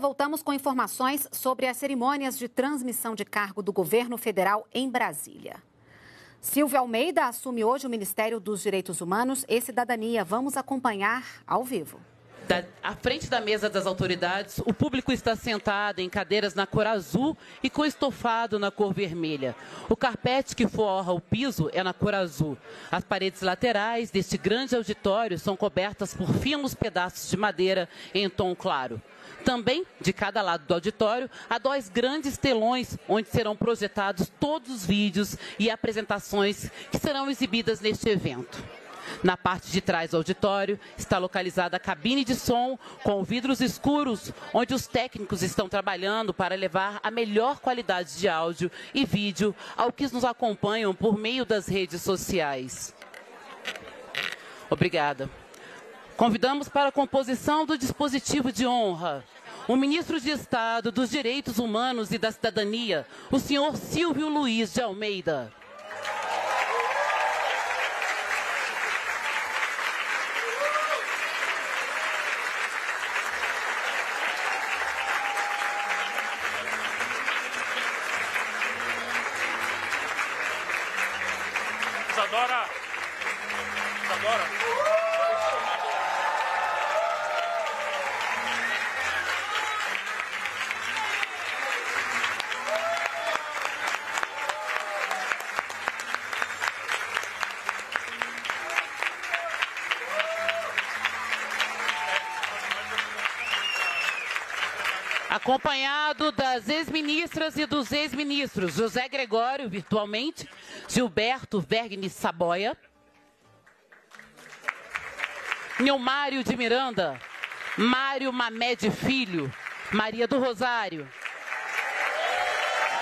voltamos com informações sobre as cerimônias de transmissão de cargo do governo federal em Brasília. Silvio Almeida assume hoje o Ministério dos Direitos Humanos e Cidadania. Vamos acompanhar ao vivo. Da, à frente da mesa das autoridades, o público está sentado em cadeiras na cor azul e com estofado na cor vermelha. O carpete que forra o piso é na cor azul. As paredes laterais deste grande auditório são cobertas por finos pedaços de madeira em tom claro. Também, de cada lado do auditório, há dois grandes telões onde serão projetados todos os vídeos e apresentações que serão exibidas neste evento. Na parte de trás do auditório está localizada a cabine de som com vidros escuros, onde os técnicos estão trabalhando para levar a melhor qualidade de áudio e vídeo ao que nos acompanham por meio das redes sociais. Obrigada. Convidamos para a composição do dispositivo de honra o ministro de Estado dos Direitos Humanos e da Cidadania, o senhor Silvio Luiz de Almeida. Isadora! Isadora! Acompanhado das ex-ministras e dos ex-ministros. José Gregório, virtualmente, Gilberto Vergne Saboia, Nilmário de Miranda, Mário Mamed Filho, Maria do Rosário,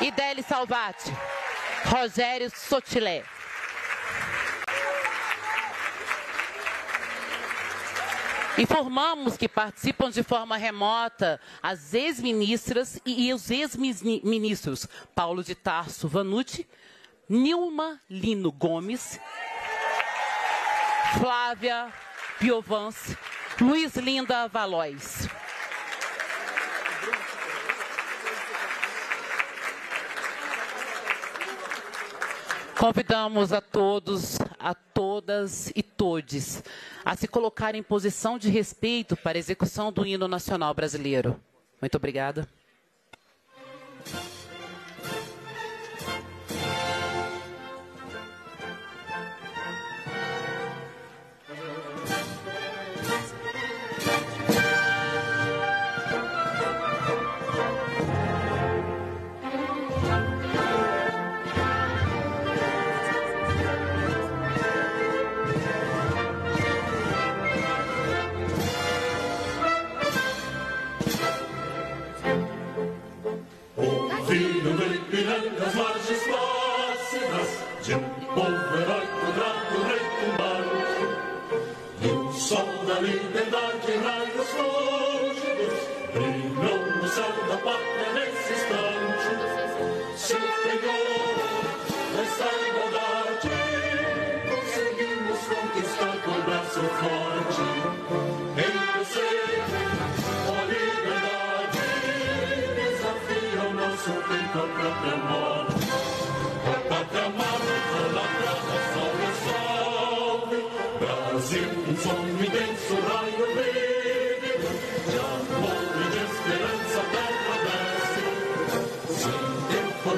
Idele Salvati, Rogério Sotilé. Informamos que participam de forma remota as ex-ministras e os ex-ministros Paulo de Tarso Vanucci, Nilma Lino Gomes, Flávia Piovance, Luiz Linda Valois. Convidamos a todos, a todas e todes a se colocar em posição de respeito para a execução do hino nacional brasileiro. Muito obrigada. pátria nesse instante se entregou nessa igualdade. Conseguimos conquistar com o braço forte. Eu sei que a liberdade desafia o nosso peito à própria morte. A pátria amada, pela praça, só ressalve. Brasil, um sonho denso raio livre de amor.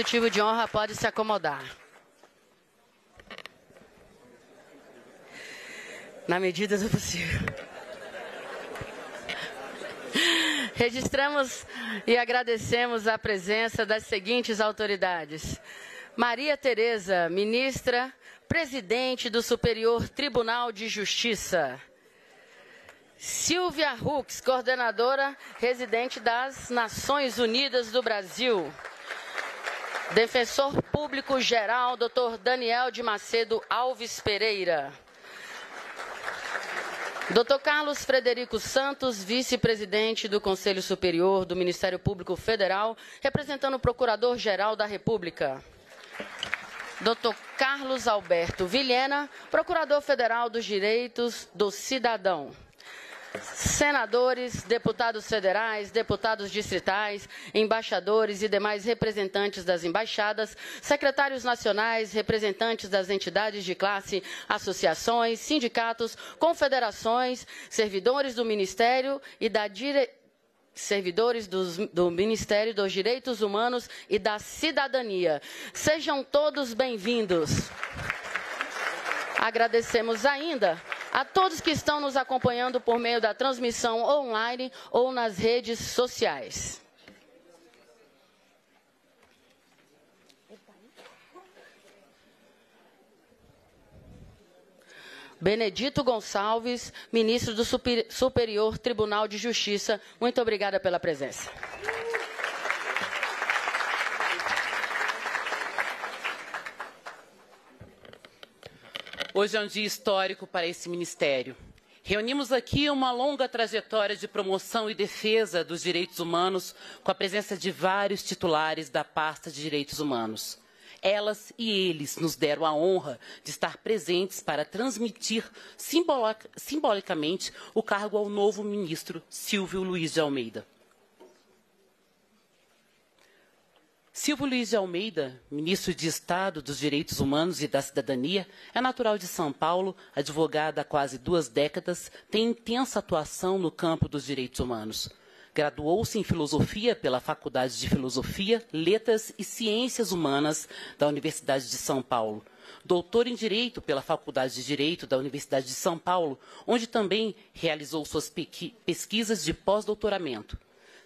dispositivo de honra pode se acomodar. Na medida do possível. Registramos e agradecemos a presença das seguintes autoridades: Maria Tereza, ministra, presidente do Superior Tribunal de Justiça. Silvia Hux, coordenadora residente das Nações Unidas do Brasil. Defensor Público Geral, Dr. Daniel de Macedo Alves Pereira. Dr. Carlos Frederico Santos, vice-presidente do Conselho Superior do Ministério Público Federal, representando o Procurador-Geral da República. Dr. Carlos Alberto Vilhena, Procurador Federal dos Direitos do Cidadão senadores, deputados federais, deputados distritais, embaixadores e demais representantes das embaixadas, secretários nacionais, representantes das entidades de classe, associações, sindicatos, confederações, servidores do Ministério e da dire... servidores dos, do Ministério dos Direitos Humanos e da Cidadania. Sejam todos bem-vindos. Agradecemos ainda a todos que estão nos acompanhando por meio da transmissão online ou nas redes sociais. Benedito Gonçalves, ministro do Superior Tribunal de Justiça, muito obrigada pela presença. Hoje é um dia histórico para esse ministério. Reunimos aqui uma longa trajetória de promoção e defesa dos direitos humanos, com a presença de vários titulares da pasta de direitos humanos. Elas e eles nos deram a honra de estar presentes para transmitir simbolicamente o cargo ao novo ministro Silvio Luiz de Almeida. Silvio Luiz de Almeida, ministro de Estado dos Direitos Humanos e da Cidadania, é natural de São Paulo, advogado há quase duas décadas, tem intensa atuação no campo dos direitos humanos. Graduou-se em Filosofia pela Faculdade de Filosofia, Letras e Ciências Humanas da Universidade de São Paulo. Doutor em Direito pela Faculdade de Direito da Universidade de São Paulo, onde também realizou suas pesquisas de pós-doutoramento.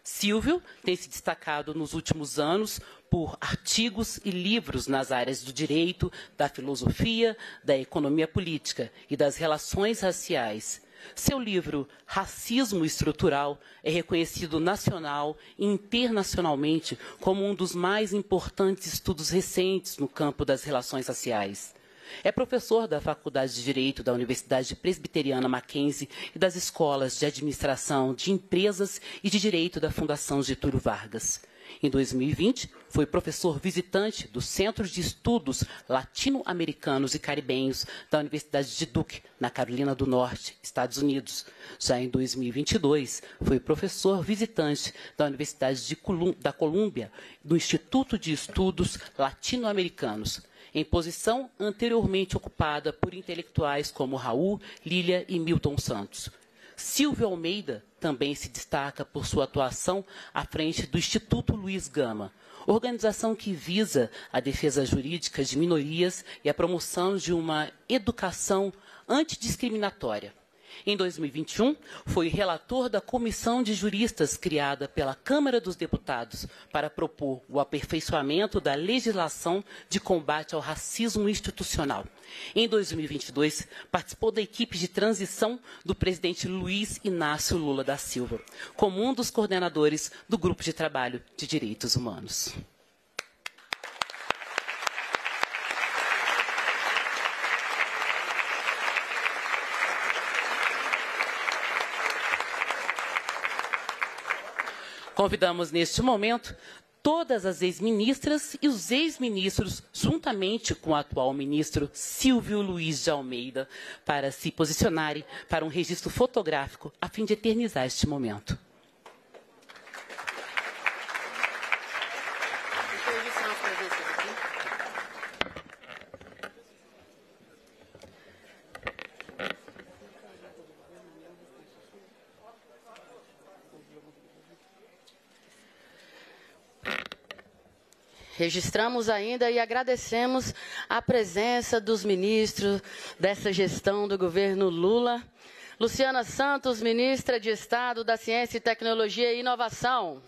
Silvio tem se destacado nos últimos anos por artigos e livros nas áreas do direito, da filosofia, da economia política e das relações raciais. Seu livro Racismo Estrutural é reconhecido nacional e internacionalmente como um dos mais importantes estudos recentes no campo das relações raciais. É professor da Faculdade de Direito da Universidade Presbiteriana Mackenzie e das escolas de Administração de Empresas e de Direito da Fundação Getúlio Vargas. Em 2020, foi professor visitante do Centro de Estudos Latino-Americanos e Caribenhos da Universidade de Duke, na Carolina do Norte, Estados Unidos. Já em 2022, foi professor visitante da Universidade Colum da Colômbia, do Instituto de Estudos Latino-Americanos em posição anteriormente ocupada por intelectuais como Raul, Lília e Milton Santos. Silvio Almeida também se destaca por sua atuação à frente do Instituto Luiz Gama, organização que visa a defesa jurídica de minorias e a promoção de uma educação antidiscriminatória. Em 2021, foi relator da comissão de juristas criada pela Câmara dos Deputados para propor o aperfeiçoamento da legislação de combate ao racismo institucional. Em 2022, participou da equipe de transição do presidente Luiz Inácio Lula da Silva, como um dos coordenadores do Grupo de Trabalho de Direitos Humanos. Convidamos neste momento todas as ex-ministras e os ex-ministros, juntamente com o atual ministro Silvio Luiz de Almeida, para se posicionarem para um registro fotográfico a fim de eternizar este momento. Registramos ainda e agradecemos a presença dos ministros dessa gestão do governo Lula. Luciana Santos, ministra de Estado da Ciência, Tecnologia e Inovação.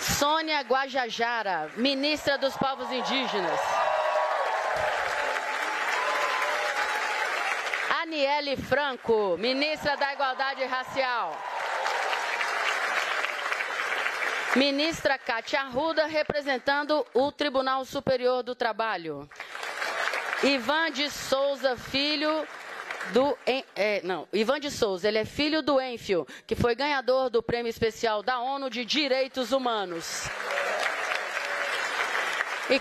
Sônia Guajajara, ministra dos Povos Indígenas. Aniele Franco, ministra da Igualdade Racial. Ministra Cátia Arruda, representando o Tribunal Superior do Trabalho. Ivan de Souza Filho, do. É, não, Ivan de Souza, ele é filho do Enfio, que foi ganhador do Prêmio Especial da ONU de Direitos Humanos. E,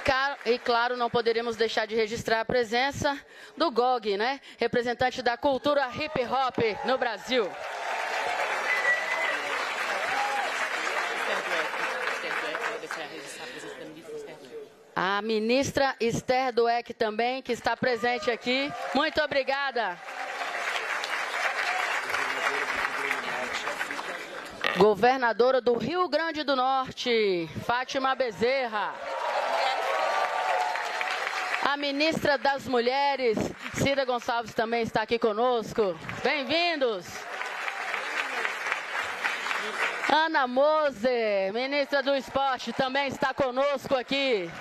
e, claro, não poderíamos deixar de registrar a presença do GOG, né? Representante da cultura hip hop no Brasil. A ministra Esther Dueck também, que está presente aqui. Muito obrigada. Governadora do Rio Grande do Norte, Fátima Bezerra. A ministra das Mulheres, Cida Gonçalves, também está aqui conosco. Bem-vindos. Ana Moser, ministra do Esporte, também está conosco aqui.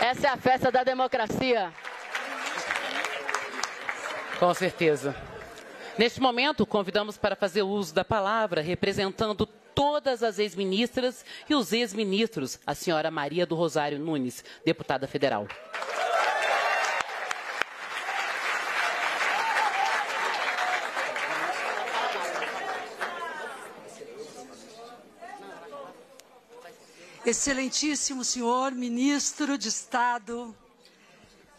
Essa é a festa da democracia. Com certeza. Neste momento, convidamos para fazer uso da palavra, representando todas as ex-ministras e os ex-ministros, a senhora Maria do Rosário Nunes, deputada federal. Excelentíssimo senhor ministro de Estado,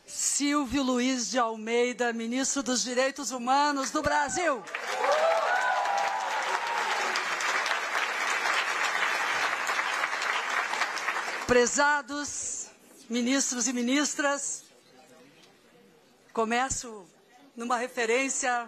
Silvio Luiz de Almeida, ministro dos Direitos Humanos do Brasil. Prezados ministros e ministras, começo numa referência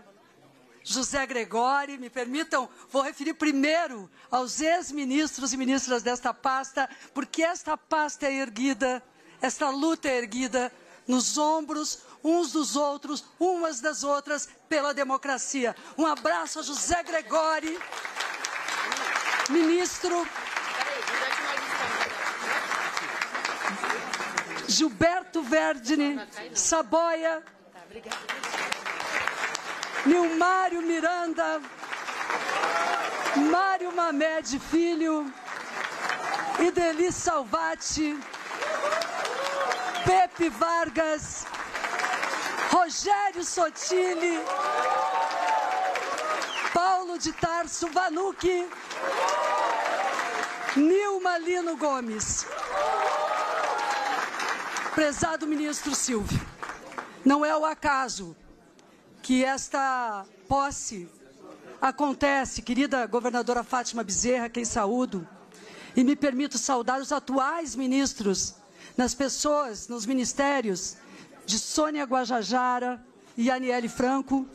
José Gregori, me permitam, vou referir primeiro aos ex-ministros e ministras desta pasta, porque esta pasta é erguida, esta luta é erguida nos ombros uns dos outros, umas das outras, pela democracia. Um abraço a José Gregori, ministro. Gilberto Verdini, Saboia. Nilmário Miranda, Mário Mamed Filho, Ideli Salvati, Pepe Vargas, Rogério Sotile, Paulo de Tarso Vanucci, Nilma Lino Gomes. Prezado ministro Silvio, não é o acaso que esta posse acontece, querida governadora Fátima Bezerra, quem saúdo, e me permito saudar os atuais ministros, nas pessoas, nos ministérios de Sônia Guajajara e Aniele Franco.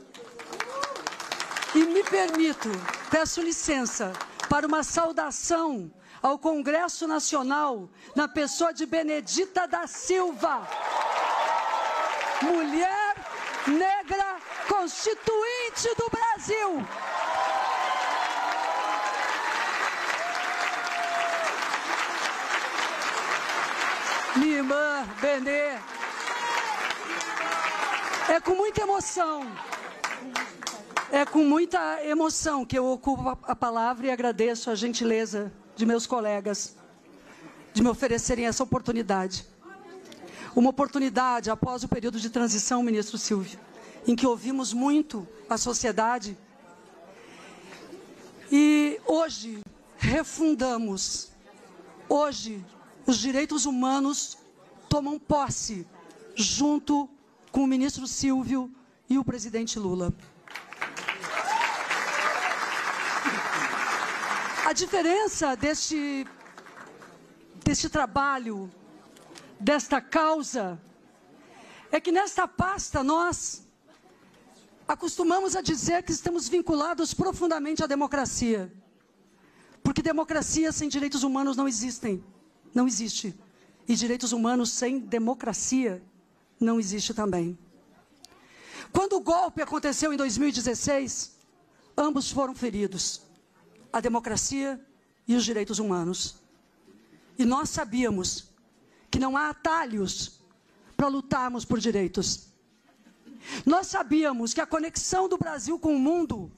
E me permito, peço licença, para uma saudação ao Congresso Nacional, na pessoa de Benedita da Silva, mulher negra constituinte do Brasil. Minha Benê, é com muita emoção, é com muita emoção que eu ocupo a palavra e agradeço a gentileza de meus colegas de me oferecerem essa oportunidade. Uma oportunidade após o período de transição, ministro Silvio, em que ouvimos muito a sociedade. E hoje refundamos. Hoje os direitos humanos tomam posse junto com o ministro Silvio e o presidente Lula. A diferença deste, deste trabalho, desta causa, é que nesta pasta nós acostumamos a dizer que estamos vinculados profundamente à democracia. Porque democracia sem direitos humanos não existem. Não existe. E direitos humanos sem democracia não existe também. Quando o golpe aconteceu em 2016, ambos foram feridos: a democracia e os direitos humanos. E nós sabíamos que não há atalhos para lutarmos por direitos. Nós sabíamos que a conexão do Brasil com o mundo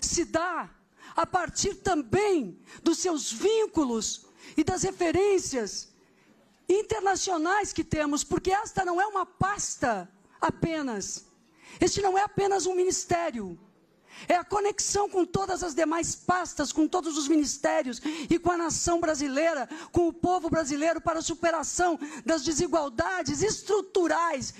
se dá a partir também dos seus vínculos e das referências internacionais que temos, porque esta não é uma pasta apenas. Este não é apenas um ministério. É a conexão com todas as demais pastas, com todos os ministérios e com a nação brasileira, com o povo brasileiro para a superação das desigualdades estruturais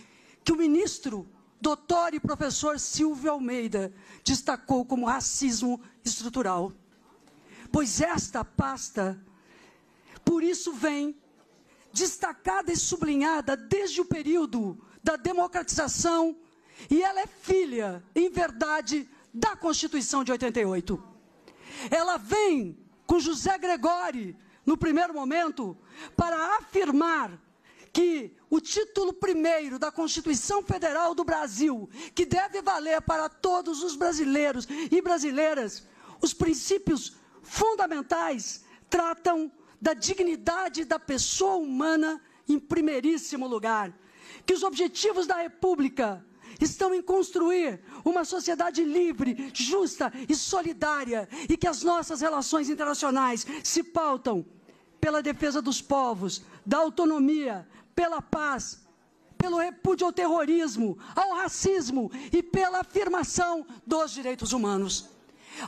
que o ministro, doutor e professor Silvio Almeida destacou como racismo estrutural. Pois esta pasta, por isso vem destacada e sublinhada desde o período da democratização, e ela é filha, em verdade, da Constituição de 88. Ela vem com José Gregori, no primeiro momento, para afirmar que o título primeiro da Constituição Federal do Brasil, que deve valer para todos os brasileiros e brasileiras, os princípios fundamentais tratam da dignidade da pessoa humana em primeiríssimo lugar. Que os objetivos da República estão em construir uma sociedade livre, justa e solidária e que as nossas relações internacionais se pautam pela defesa dos povos, da autonomia, pela paz, pelo repúdio ao terrorismo, ao racismo e pela afirmação dos direitos humanos.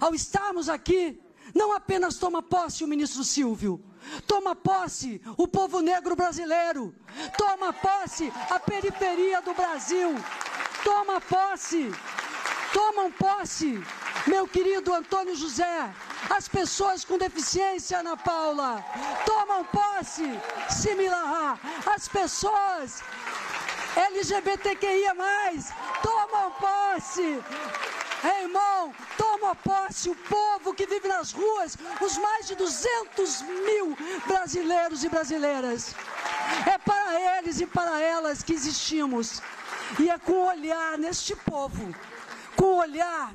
Ao estarmos aqui, não apenas toma posse o ministro Silvio, Toma posse o povo negro brasileiro. Toma posse a periferia do Brasil. Toma posse. Tomam posse, meu querido Antônio José, as pessoas com deficiência, Ana Paula. Tomam posse, Similarra, as pessoas LGBTQIA+, tomam posse. Irmão, toma posse o povo que vive nas ruas, os mais de 200 mil brasileiros e brasileiras. É para eles e para elas que existimos. E é com o olhar neste povo, com o olhar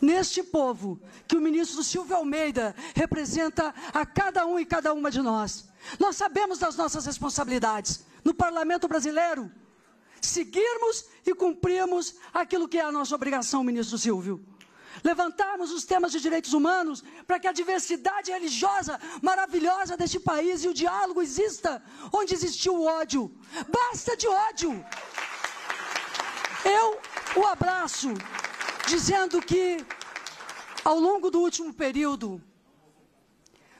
neste povo, que o ministro Silvio Almeida representa a cada um e cada uma de nós. Nós sabemos das nossas responsabilidades. No parlamento brasileiro, seguirmos e cumprirmos aquilo que é a nossa obrigação, ministro Silvio. Levantarmos os temas de direitos humanos para que a diversidade religiosa maravilhosa deste país e o diálogo exista onde existiu o ódio. Basta de ódio. Eu o abraço, dizendo que ao longo do último período,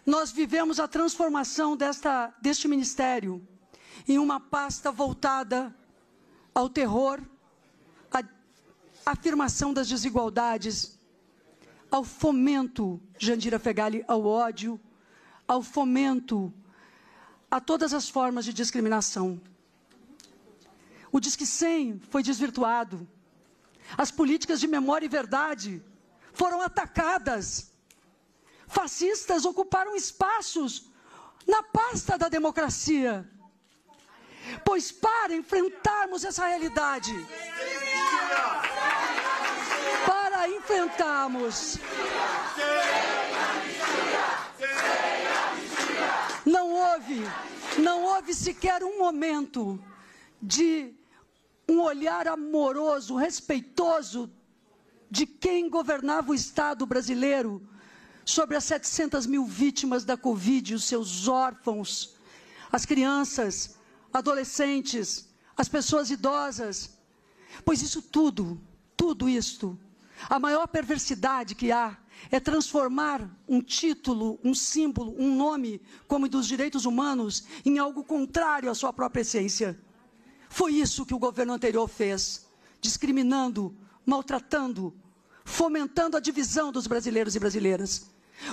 nós vivemos a transformação desta, deste ministério em uma pasta voltada ao terror, à afirmação das desigualdades, ao fomento, Jandira Fegali, ao ódio, ao fomento a todas as formas de discriminação. O Disque 100 foi desvirtuado. As políticas de memória e verdade foram atacadas. Fascistas ocuparam espaços na pasta da democracia. Pois para enfrentarmos essa realidade, para enfrentarmos. Não houve, não houve sequer um momento de um olhar amoroso, respeitoso de quem governava o Estado brasileiro sobre as 700 mil vítimas da Covid, os seus órfãos, as crianças, adolescentes, as pessoas idosas. Pois isso tudo, tudo isto, a maior perversidade que há é transformar um título, um símbolo, um nome, como dos direitos humanos, em algo contrário à sua própria essência. Foi isso que o governo anterior fez, discriminando, maltratando, fomentando a divisão dos brasileiros e brasileiras.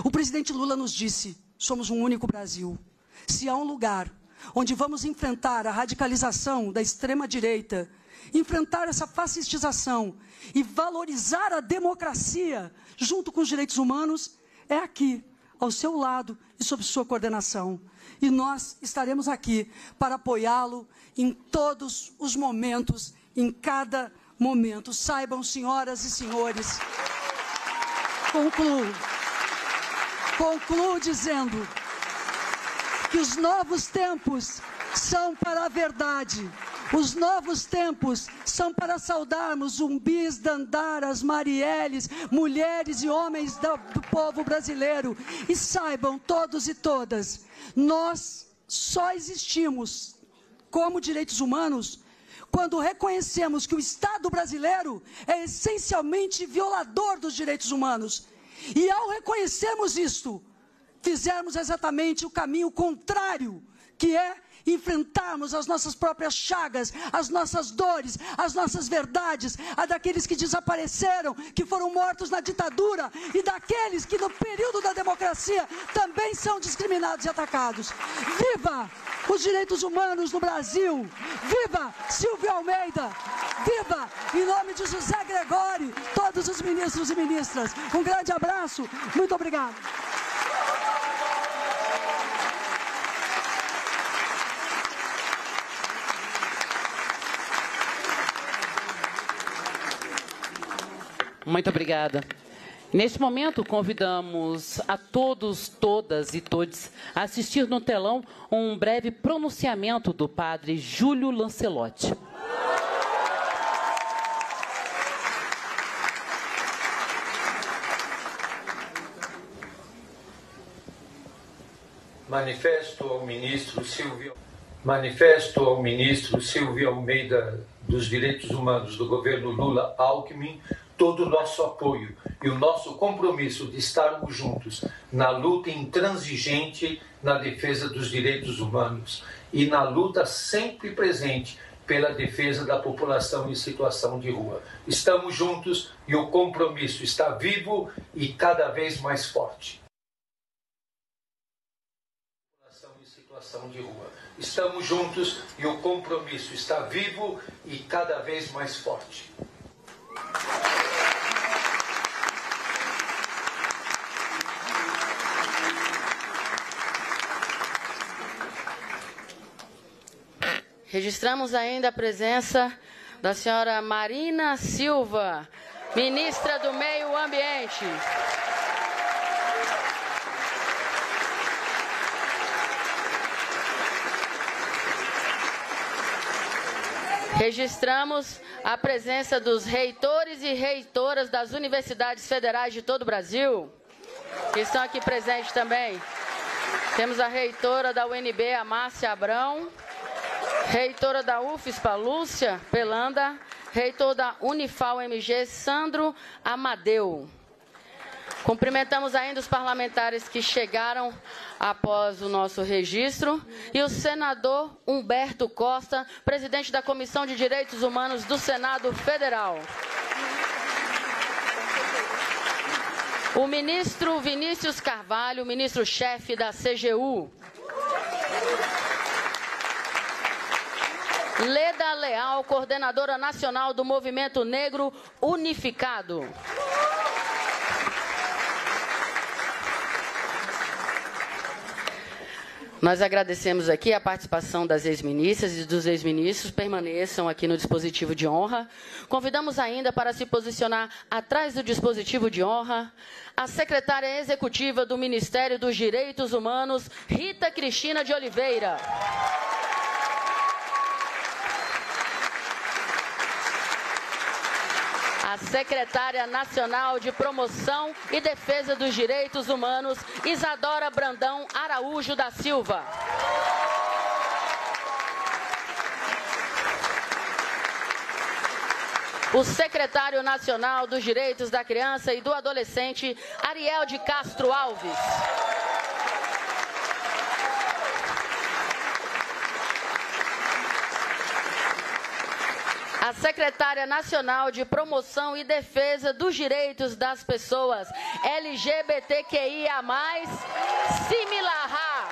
O presidente Lula nos disse: somos um único Brasil. Se há um lugar onde vamos enfrentar a radicalização da extrema-direita, enfrentar essa fascistização e valorizar a democracia junto com os direitos humanos, é aqui, ao seu lado e sob sua coordenação. E nós estaremos aqui para apoiá-lo em todos os momentos, em cada momento. Saibam, senhoras e senhores, concluo, concluo dizendo que os novos tempos são para a verdade. Os novos tempos são para saudarmos zumbis, dandaras, marielles, mulheres e homens do, povo brasileiro. E saibam, todos e todas, nós só existimos como direitos humanos quando reconhecemos que o Estado brasileiro é essencialmente violador dos direitos humanos. E ao reconhecermos isto, fizermos exatamente o caminho contrário, que é enfrentarmos as nossas próprias chagas, as nossas dores, as nossas verdades, a daqueles que desapareceram, que foram mortos na ditadura e daqueles que no período da democracia também são discriminados e atacados. Viva os direitos humanos no Brasil! Viva Silvio Almeida! Viva, em nome de José Gregori, todos os ministros e ministras. Um grande abraço, muito obrigado. Muito obrigada. Neste momento, convidamos a todos, todas e todos a assistir no telão um breve pronunciamento do padre Júlio Lancelotti. Manifesto ao ministro Silvio Manifesto ao ministro Silvio Almeida dos Direitos Humanos do governo Lula Alckmin todo o nosso apoio e o nosso compromisso de estarmos juntos na luta intransigente na defesa dos direitos humanos e na luta sempre presente pela defesa da população em situação de rua. Estamos juntos e o compromisso está vivo e cada vez mais forte. Em situação de rua. Estamos juntos e o compromisso está vivo e cada vez mais forte. Registramos ainda a presença da senhora Marina Silva, ministra do Meio Ambiente. Registramos a presença dos reitores e reitoras das universidades federais de todo o Brasil, que estão aqui presentes também. Temos a reitora da UNB, a Márcia Abrão. Reitora da UFSPA, Lúcia Pelanda. Reitor da Unifal MG, Sandro Amadeu. Cumprimentamos ainda os parlamentares que chegaram após o nosso registro e o senador Humberto Costa, presidente da Comissão de Direitos Humanos do Senado Federal. O ministro Vinícius Carvalho, ministro-chefe da CGU. Leda Leal, coordenadora nacional do Movimento Negro Unificado. Nós agradecemos aqui a participação das ex-ministras e dos ex-ministros, permaneçam aqui no dispositivo de honra. Convidamos ainda para se posicionar atrás do dispositivo de honra a secretária executiva do Ministério dos Direitos Humanos, Rita Cristina de Oliveira. A secretária nacional de Promoção e Defesa dos Direitos Humanos, Isadora Brandão Araújo da Silva. O secretário nacional dos Direitos da Criança e do Adolescente, Ariel de Castro Alves. A secretária nacional de promoção e defesa dos direitos das pessoas LGBTQIA+, Similarra.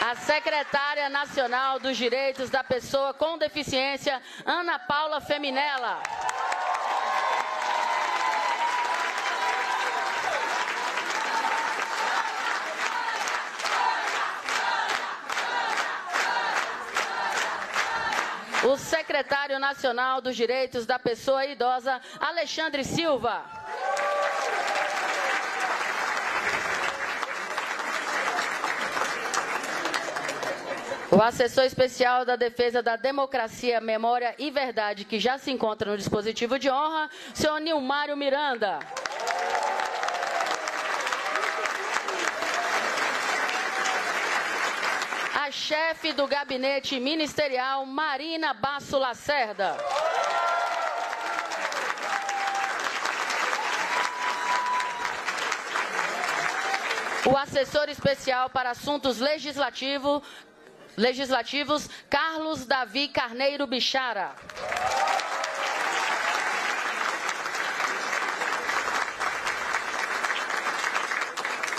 A secretária nacional dos direitos da pessoa com deficiência, Ana Paula Feminella. O secretário nacional dos direitos da pessoa idosa, Alexandre Silva. O assessor especial da Defesa da Democracia, Memória e Verdade, que já se encontra no dispositivo de honra, senhor Nilmário Miranda. Chefe do gabinete ministerial, Marina Basso Lacerda. O assessor especial para assuntos legislativo, legislativos, Carlos Davi Carneiro Bichara.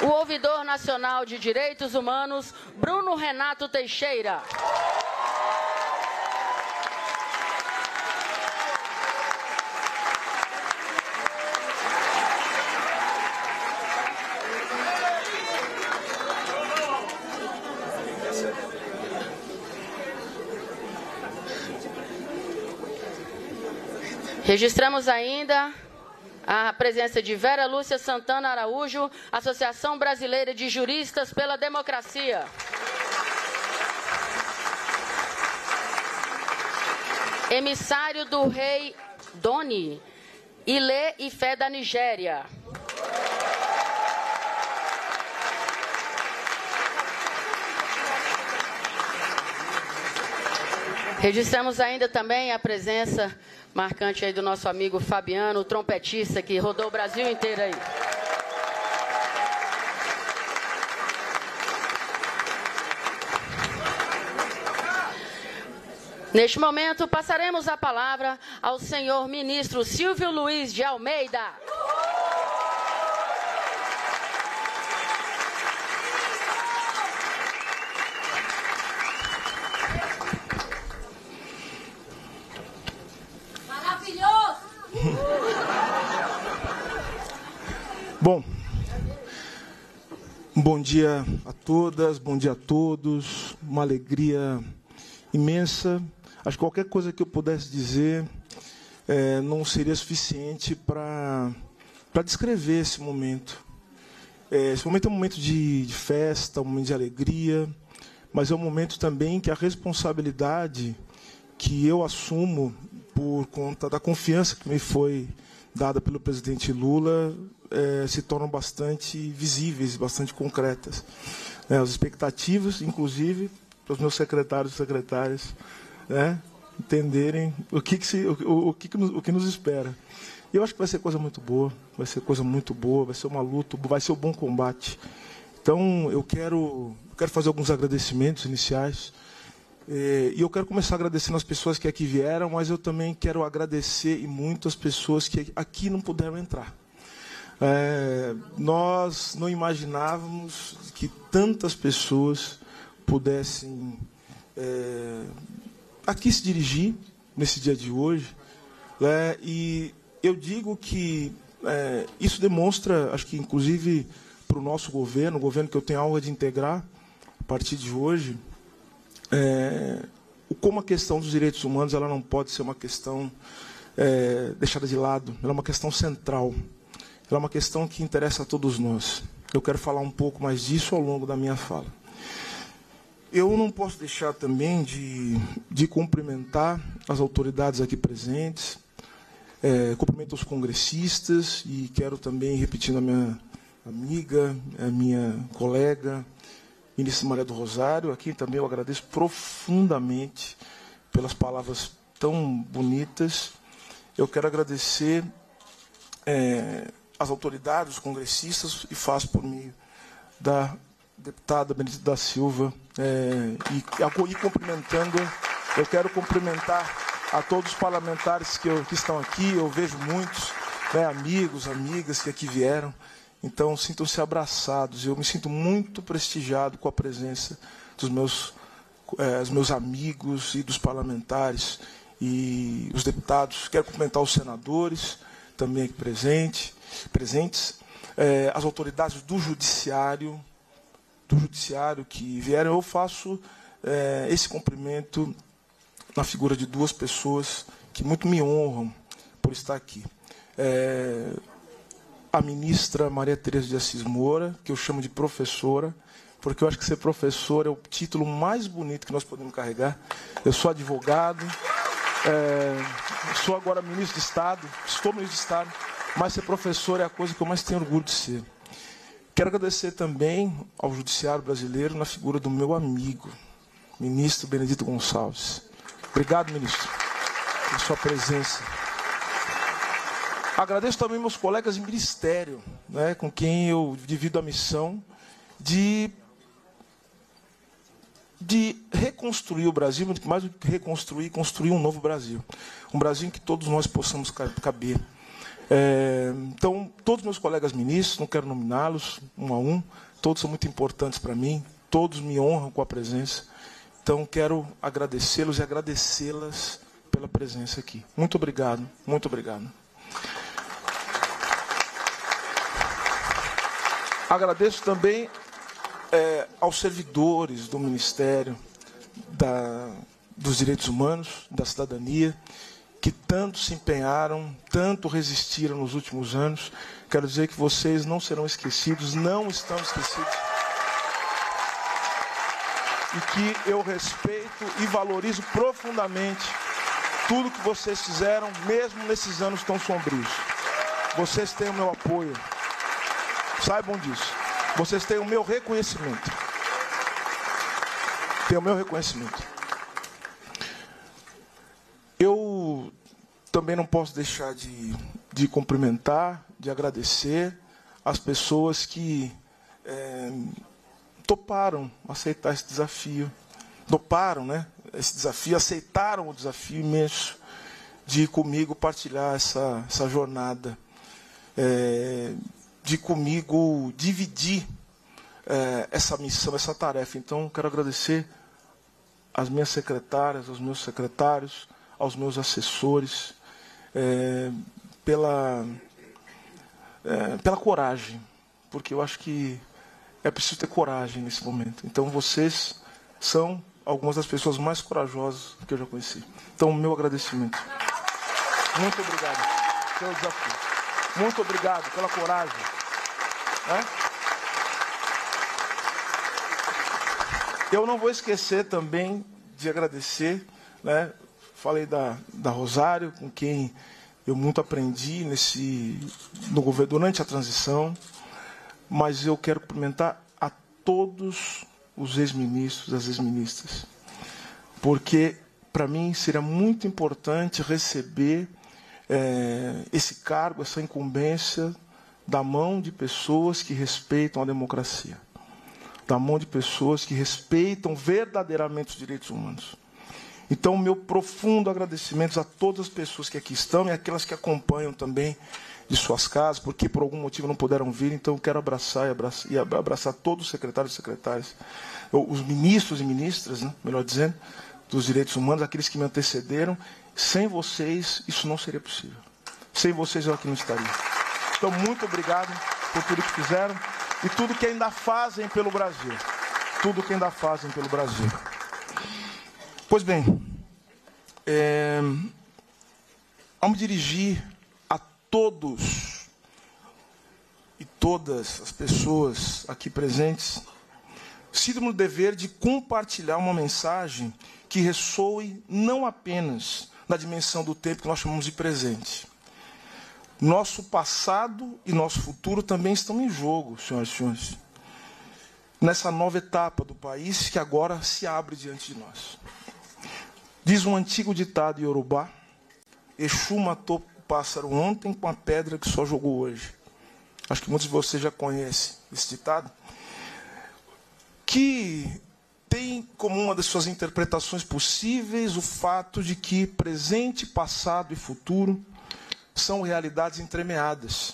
O ouvidor nacional de direitos humanos, Bruno Renato Teixeira. Registramos ainda a presença de Vera Lúcia Santana Araújo, Associação Brasileira de Juristas pela Democracia. Emissário do rei Doni, Ilê e Fé da Nigéria. Registramos ainda também a presença marcante aí do nosso amigo Fabiano, o trompetista que rodou o Brasil inteiro aí. Neste momento, passaremos a palavra ao senhor ministro Silvio Luiz de Almeida. Bom, bom dia a todas, bom dia a todos, uma alegria imensa. Acho que qualquer coisa que eu pudesse dizer é, não seria suficiente para descrever esse momento. É, esse momento é um momento de, de festa, um momento de alegria, mas é um momento também que a responsabilidade que eu assumo por conta da confiança que me foi dada pelo presidente Lula é, se tornam bastante visíveis, bastante concretas. É, as expectativas, inclusive, para os meus secretários e secretárias né, entenderem o que, que, se, o, o, que, que nos, o que nos espera. E eu acho que vai ser coisa muito boa, vai ser coisa muito boa, vai ser uma luta, vai ser um bom combate. Então, eu quero, quero fazer alguns agradecimentos iniciais. É, e eu quero começar agradecendo as pessoas que aqui vieram, mas eu também quero agradecer e muito as pessoas que aqui não puderam entrar. É, nós não imaginávamos que tantas pessoas pudessem é, aqui se dirigir nesse dia de hoje, Né? E eu digo que é, isso demonstra, acho que inclusive para o nosso governo, o governo que eu tenho a honra de integrar a partir de hoje, é, como a questão dos direitos humanos ela não pode ser uma questão é, deixada de lado, ela é uma questão central, ela é uma questão que interessa a todos nós. Eu quero falar um pouco mais disso ao longo da minha fala. Eu não posso deixar também de, de cumprimentar as autoridades aqui presentes, é, cumprimento os congressistas e quero também, repetindo a minha amiga, a minha colega, ministra Maria do Rosário, a quem também eu agradeço profundamente pelas palavras tão bonitas. Eu quero agradecer é, as autoridades, os congressistas, e faço por meio da deputada Benedita da Silva, é, e, e, cumprimentando, eu quero cumprimentar a todos os parlamentares que, eu, que estão aqui, eu vejo muitos, né, amigos, amigas que aqui vieram, então sintam-se abraçados, eu me sinto muito prestigiado com a presença dos meus, é, os meus amigos e dos parlamentares e os deputados, quero cumprimentar os senadores, também aqui presente, presentes, é, as autoridades do judiciário, do judiciário que vieram, eu faço é, esse cumprimento na figura de duas pessoas que muito me honram por estar aqui. É, a ministra Maria Tereza de Assis Moura, que eu chamo de professora, porque eu acho que ser professor é o título mais bonito que nós podemos carregar. Eu sou advogado, é, sou agora ministro de Estado, estou ministro de Estado, mas ser professor é a coisa que eu mais tenho orgulho de ser. Quero agradecer também ao Judiciário Brasileiro na figura do meu amigo, ministro Benedito Gonçalves. Obrigado, ministro, por sua presença. Agradeço também meus colegas de ministério, né, com quem eu divido a missão de de reconstruir o Brasil, mais do que reconstruir, construir um novo Brasil. Um Brasil em que todos nós possamos caber. É, então, todos meus colegas ministros, não quero nominá-los um a um, todos são muito importantes para mim, todos me honram com a presença. Então, quero agradecê-los e agradecê-las pela presença aqui. Muito obrigado, muito obrigado. Agradeço também é, aos servidores do Ministério da, dos Direitos Humanos, da Cidadania, que tanto se empenharam, tanto resistiram nos últimos anos. Quero dizer que vocês não serão esquecidos, não estão esquecidos. E que eu respeito e valorizo profundamente tudo que vocês fizeram, mesmo nesses anos tão sombrios. Vocês têm o meu apoio. Saibam disso. Vocês têm o meu reconhecimento. Tem o meu reconhecimento. Eu também não posso deixar de, de cumprimentar, de agradecer as pessoas que é, toparam aceitar esse desafio. Toparam, né? Esse desafio, aceitaram o desafio imenso de comigo partilhar essa, essa jornada. É, de comigo dividir é, essa missão, essa tarefa. Então, quero agradecer às minhas secretárias, aos meus secretários, aos meus assessores, é, pela, é, pela coragem, porque eu acho que é preciso ter coragem nesse momento. Então, vocês são algumas das pessoas mais corajosas que eu já conheci. Então, meu agradecimento. Muito obrigado pelo desafio. Muito obrigado pela coragem. Né? Eu não vou esquecer também de agradecer, né? Falei da, da Rosário, com quem eu muito aprendi nesse no governo durante a transição, mas eu quero cumprimentar a todos os ex-ministros, as ex-ministras, porque para mim seria muito importante receber é, esse cargo, essa incumbência da mão de pessoas que respeitam a democracia, da mão de pessoas que respeitam verdadeiramente os direitos humanos. Então, meu profundo agradecimento a todas as pessoas que aqui estão e aquelas que acompanham também de suas casas, porque por algum motivo não puderam vir, então eu quero abraçar e abraçar, e abraçar todos os secretários e secretárias, os ministros e ministras, né, melhor dizendo, dos direitos humanos, aqueles que me antecederam Sem vocês, isso não seria possível. Sem vocês, eu aqui não estaria. Então, muito obrigado por tudo que fizeram e tudo que ainda fazem pelo Brasil. Tudo que ainda fazem pelo Brasil. Pois bem, é, ao me dirigir a todos e todas as pessoas aqui presentes, sinto-me no dever de compartilhar uma mensagem que ressoe não apenas na dimensão do tempo que nós chamamos de presente. Nosso passado e nosso futuro também estão em jogo, senhoras e senhores. Nessa nova etapa do país que agora se abre diante de nós. Diz um antigo ditado Yorubá: Exu matou o pássaro ontem com a pedra que só jogou hoje. Acho que muitos de vocês já conhecem esse ditado. Que tem como uma das suas interpretações possíveis o fato de que presente, passado e futuro são realidades entremeadas.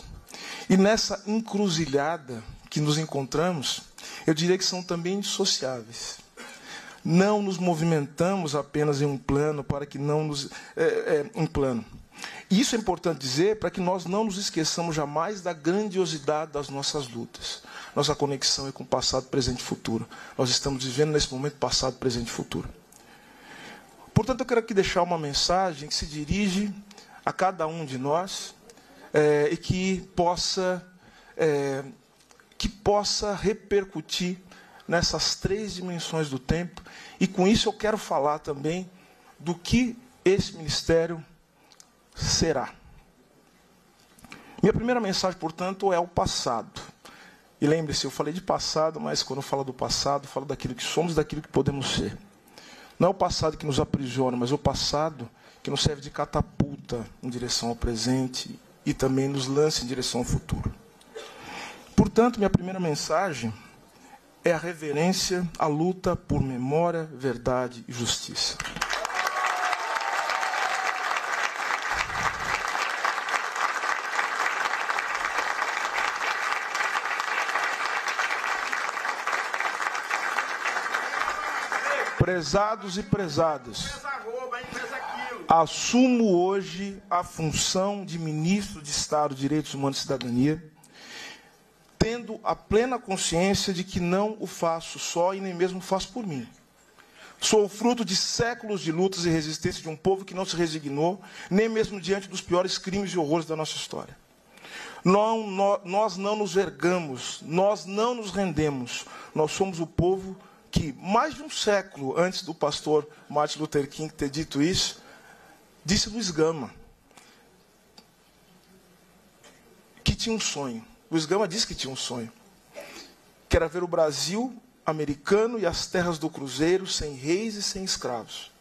E nessa encruzilhada que nos encontramos, eu diria que são também indissociáveis. Não nos movimentamos apenas em um plano para que não nos. É, é, um plano. E isso é importante dizer para que nós não nos esqueçamos jamais da grandiosidade das nossas lutas. Nossa conexão é com passado, presente e futuro. Nós estamos vivendo nesse momento passado, presente e futuro. Portanto, eu quero aqui deixar uma mensagem que se dirige a cada um de nós é, e que possa, é, que possa repercutir nessas três dimensões do tempo. E com isso eu quero falar também do que esse ministério será. Minha primeira mensagem, portanto, é o passado. E lembre-se, eu falei de passado, mas quando eu falo do passado, eu falo daquilo que somos, daquilo que podemos ser. Não é o passado que nos aprisiona, mas o passado que nos serve de catapulta em direção ao presente e também nos lança em direção ao futuro. Portanto, minha primeira mensagem é a reverência à luta por memória, verdade e justiça. Prezados e prezadas, assumo hoje a função de ministro de Estado, Direitos Humanos e Cidadania, tendo a plena consciência de que não o faço só e nem mesmo faço por mim. Sou fruto de séculos de lutas e resistência de um povo que não se resignou, nem mesmo diante dos piores crimes e horrores da nossa história. Não, nós não nos ergamos, nós não nos rendemos. Nós somos o povo que, mais de um século antes do pastor Martin Luther King ter dito isso, disse Luiz Gama que tinha um sonho. Luiz Gama disse que tinha um sonho, que era ver o Brasil americano e as terras do Cruzeiro sem reis e sem escravos.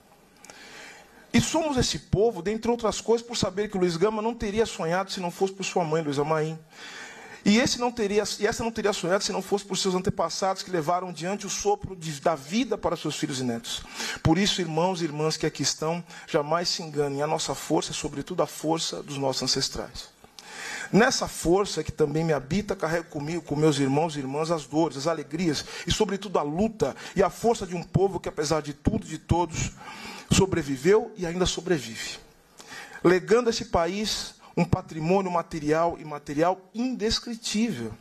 E somos esse povo, dentre outras coisas, por saber que Luiz Gama não teria sonhado se não fosse por sua mãe, Luiza Maim. E, esse não teria, e essa não teria sonhado se não fosse por seus antepassados que levaram diante o sopro de, da vida para seus filhos e netos. Por isso, irmãos e irmãs que aqui estão, jamais se enganem. A nossa força é, sobretudo, a força dos nossos ancestrais. Nessa força que também me habita, carrego comigo, com meus irmãos e irmãs, as dores, as alegrias e, sobretudo, a luta e a força de um povo que, apesar de tudo e de todos, sobreviveu e ainda sobrevive. Legando esse país um patrimônio material e material indescritível.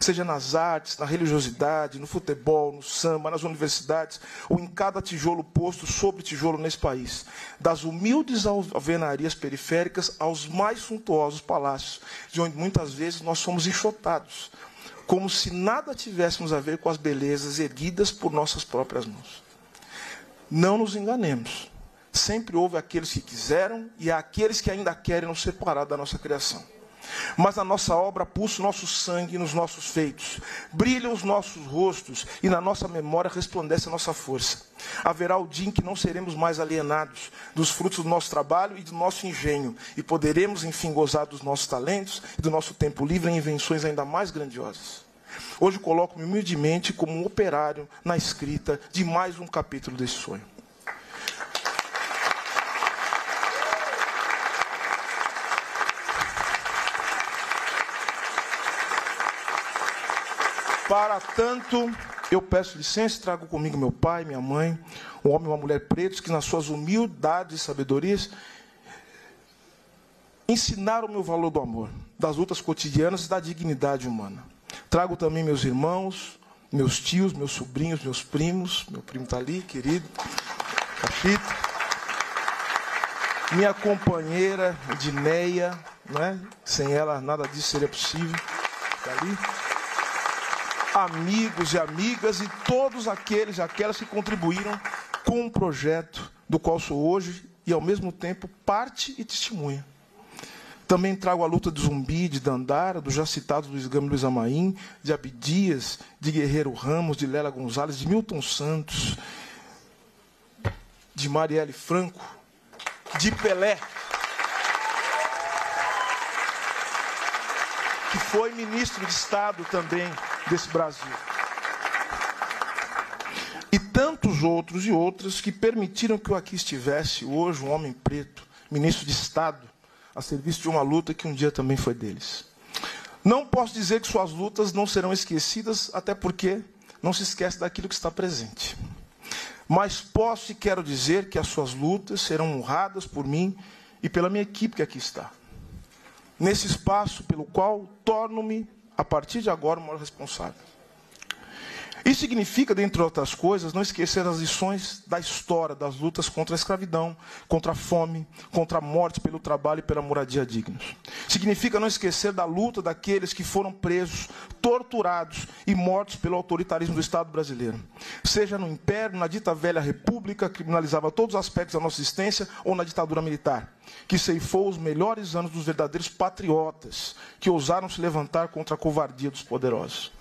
Seja nas artes, na religiosidade, no futebol, no samba, nas universidades, ou em cada tijolo posto sobre tijolo nesse país. Das humildes alvenarias periféricas aos mais suntuosos palácios, de onde muitas vezes nós somos enxotados, como se nada tivéssemos a ver com as belezas erguidas por nossas próprias mãos. Não nos enganemos sempre houve aqueles que quiseram e aqueles que ainda querem nos separar da nossa criação. Mas na nossa obra pulsa o nosso sangue nos nossos feitos, brilham os nossos rostos e na nossa memória resplandece a nossa força. Haverá o dia em que não seremos mais alienados dos frutos do nosso trabalho e do nosso engenho e poderemos, enfim, gozar dos nossos talentos e do nosso tempo livre em invenções ainda mais grandiosas. Hoje coloco-me humildemente como um operário na escrita de mais um capítulo desse sonho. Para tanto, eu peço licença e trago comigo meu pai, minha mãe, um homem e uma mulher pretos que, nas suas humildades e sabedorias, ensinar o meu valor do amor, das lutas cotidianas e da dignidade humana. Trago também meus irmãos, meus tios, meus sobrinhos, meus primos, meu primo está ali, querido, Capita, minha companheira Dineia, né? sem ela nada disso seria possível, está ali. Amigos e amigas e todos aqueles e aquelas que contribuíram com um projeto do qual sou hoje e ao mesmo tempo parte e testemunha. Também trago a luta de Zumbi, de Dandara, do já citado Luiz Gama Luiz Amaim, de Abdias, de Guerreiro Ramos, de Lela Gonzalez, de Milton Santos, de Marielle Franco, de Pelé, que foi ministro de Estado também desse Brasil. E tantos outros e outras que permitiram que eu aqui estivesse hoje, um homem preto, ministro de Estado, a serviço de uma luta que um dia também foi deles. Não posso dizer que suas lutas não serão esquecidas, até porque não se esquece daquilo que está presente. Mas posso e quero dizer que as suas lutas serão honradas por mim e pela minha equipe que aqui está. Nesse espaço pelo qual torno-me, a partir de agora, o maior responsável. Isso significa, dentre outras coisas, não esquecer as lições da história das lutas contra a escravidão, contra a fome, contra a morte pelo trabalho e pela moradia dignos. Significa não esquecer da luta daqueles que foram presos, torturados e mortos pelo autoritarismo do Estado brasileiro. Seja no Império, na dita velha República, que criminalizava todos os aspectos da nossa existência, ou na ditadura militar, que ceifou os melhores anos dos verdadeiros patriotas, que ousaram se levantar contra a covardia dos poderosos.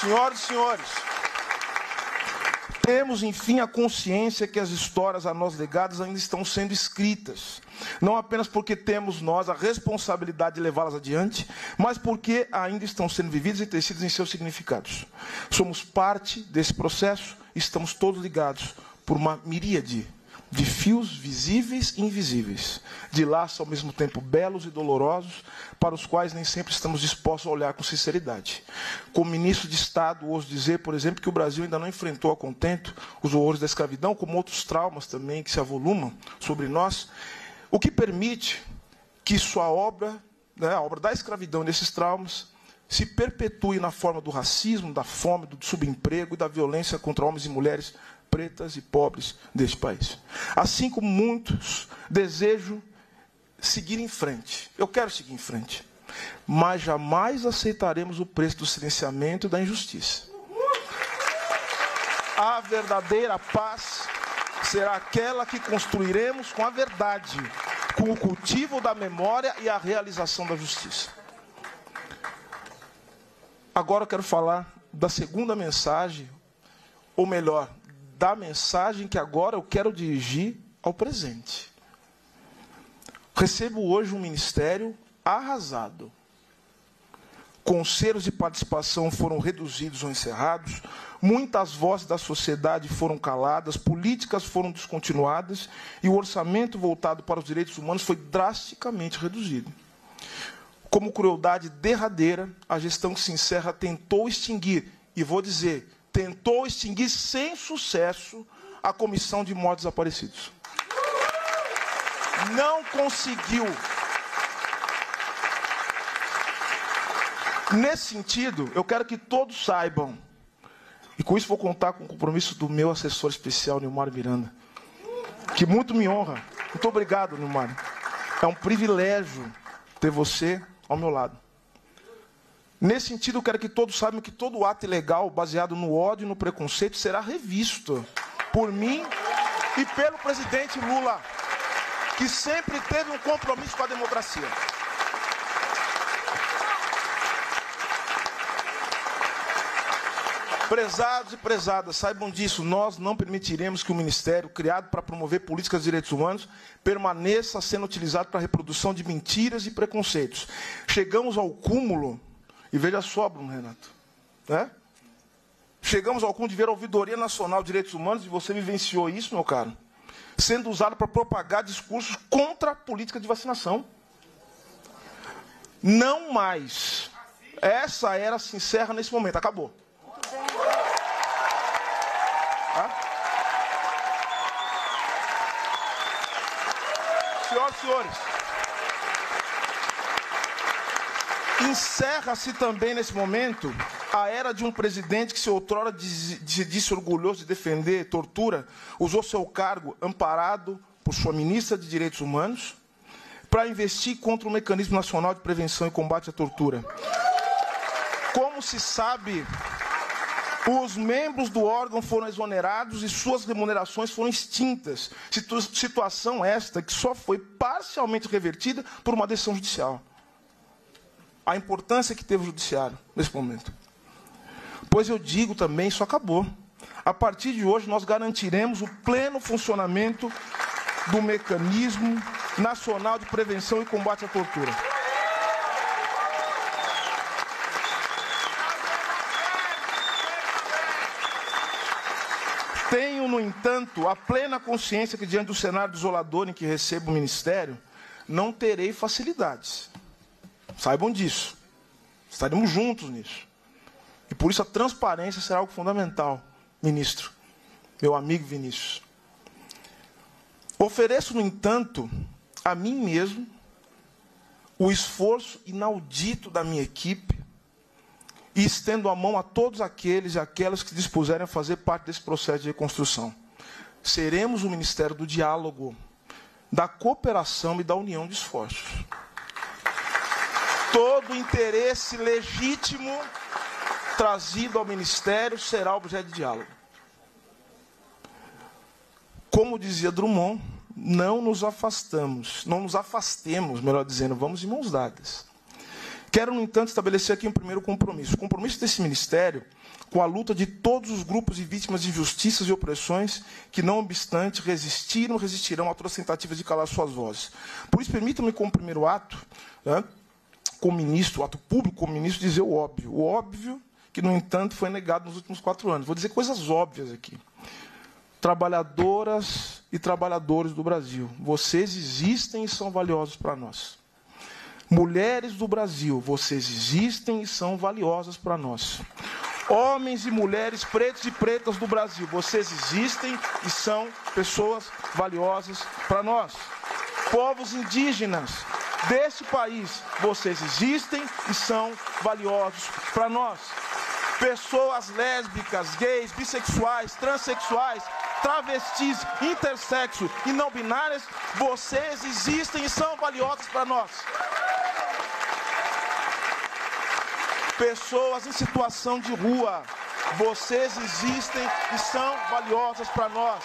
Senhoras e senhores, temos enfim a consciência que as histórias a nós legadas ainda estão sendo escritas. Não apenas porque temos nós a responsabilidade de levá-las adiante, mas porque ainda estão sendo vividas e tecidas em seus significados. Somos parte desse processo, estamos todos ligados por uma miríade de fios visíveis e invisíveis, de laços ao mesmo tempo belos e dolorosos, para os quais nem sempre estamos dispostos a olhar com sinceridade. Como ministro de Estado, ouso dizer, por exemplo, que o Brasil ainda não enfrentou a contento os horrores da escravidão, como outros traumas também que se avolumam sobre nós, o que permite que sua obra, né, a obra da escravidão nesses traumas, se perpetue na forma do racismo, da fome, do subemprego e da violência contra homens e mulheres pretas e pobres deste país. Assim como muitos desejam seguir em frente. Eu quero seguir em frente. Mas jamais aceitaremos o preço do silenciamento e da injustiça. A verdadeira paz será aquela que construiremos com a verdade, com o cultivo da memória e a realização da justiça. Agora eu quero falar da segunda mensagem, ou melhor, da mensagem que agora eu quero dirigir ao presente. Recebo hoje um ministério arrasado. Conselhos de participação foram reduzidos ou encerrados, muitas vozes da sociedade foram caladas, políticas foram descontinuadas e o orçamento voltado para os direitos humanos foi drasticamente reduzido. Como crueldade derradeira, a gestão que se encerra tentou extinguir, e vou dizer, tentou extinguir sem sucesso a comissão de mortos desaparecidos. Não conseguiu. Nesse sentido, eu quero que todos saibam, e com isso vou contar com o compromisso do meu assessor especial, Nilmar Miranda, que muito me honra. Muito obrigado, Nilmar. É um privilégio ter você ao meu lado. Nesse sentido, eu quero que todos saibam que todo ato ilegal baseado no ódio e no preconceito será revisto por mim e pelo presidente Lula, que sempre teve um compromisso com a democracia. Prezados e prezadas, saibam disso, nós não permitiremos que o ministério, criado para promover políticas de direitos humanos, permaneça sendo utilizado para a reprodução de mentiras e preconceitos. Chegamos ao cúmulo e veja só, Bruno Renato. Né? Chegamos ao ponto de ver a Ouvidoria Nacional de Direitos Humanos, e você vivenciou isso, meu caro, sendo usada para propagar discursos contra a política de vacinação. Não mais. Essa era se encerra nesse momento. Acabou. senhoras e senhores, encerra-se também nesse momento a era de um presidente que, se outrora se disse orgulhoso de defender tortura, usou seu cargo amparado por sua ministra de Direitos Humanos para investir contra o Mecanismo Nacional de Prevenção e Combate à Tortura. Como se sabe, os membros do órgão foram exonerados e suas remunerações foram extintas. situação esta que só foi parcialmente revertida por uma decisão judicial. A importância que teve o judiciário nesse momento. Pois eu digo também, isso acabou. A partir de hoje, nós garantiremos o pleno funcionamento do mecanismo nacional de prevenção e combate à tortura. Tenho, no entanto, a plena consciência que, diante do cenário desolador em que recebo o ministério, não terei facilidades. Saibam disso. Estaremos juntos nisso. E por isso a transparência será algo fundamental, ministro, meu amigo Vinícius. Ofereço, no entanto, a mim mesmo o esforço inaudito da minha equipe e estendo a mão a todos aqueles e aquelas que dispuserem a fazer parte desse processo de reconstrução. Seremos o Ministério do Diálogo, da cooperação e da união de esforços. Todo interesse legítimo trazido ao Ministério será objeto de diálogo. Como dizia Drummond, não nos afastamos, não nos afastemos, melhor dizendo, vamos de mãos dadas. Quero, no entanto, estabelecer aqui um primeiro compromisso. O compromisso desse ministério com a luta de todos os grupos e vítimas de injustiças e opressões que, não obstante, resistiram resistirão a todas as tentativas de calar suas vozes. Por isso, permitam-me, como primeiro ato, né, como ministro, ato público como ministro, dizer o óbvio. O óbvio que, no entanto, foi negado nos últimos quatro anos. Vou dizer coisas óbvias aqui trabalhadoras e trabalhadores do Brasil. Vocês existem e são valiosos para nós. Mulheres do Brasil, vocês existem e são valiosas para nós. Homens e mulheres pretos e pretas do Brasil, vocês existem e são pessoas valiosas para nós. Povos indígenas deste país, vocês existem e são valiosos para nós. Pessoas lésbicas, gays, bissexuais, transexuais, travestis, intersexo e não binárias, vocês existem e são valiosos para nós. Pessoas em situação de rua, vocês existem e são valiosas para nós.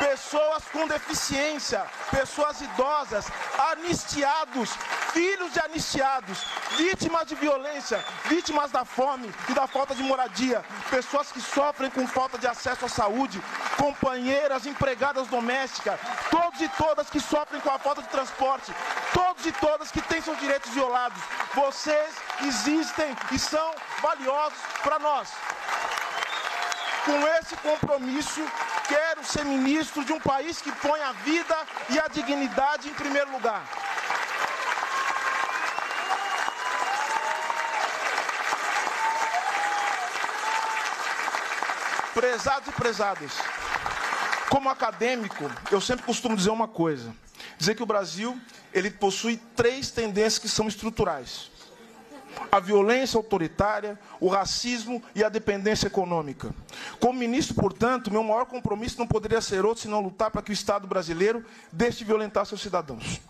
Pessoas com deficiência, pessoas idosas, anistiados, filhos de anistiados, vítimas de violência, vítimas da fome e da falta de moradia, pessoas que sofrem com falta de acesso à saúde, companheiras, empregadas domésticas, todos e todas que sofrem com a falta de transporte, todos e todas que têm seus direitos violados. Vocês existem e são valiosos para nós. Com esse compromisso, quero ser ministro de um país que põe a vida e a dignidade em primeiro lugar. Prezados e prezadas, como acadêmico, eu sempre costumo dizer uma coisa: dizer que o Brasil ele possui três tendências que são estruturais: a violência autoritária, o racismo e a dependência econômica. Como ministro, portanto, meu maior compromisso não poderia ser outro senão lutar para que o Estado brasileiro deixe de violentar seus cidadãos.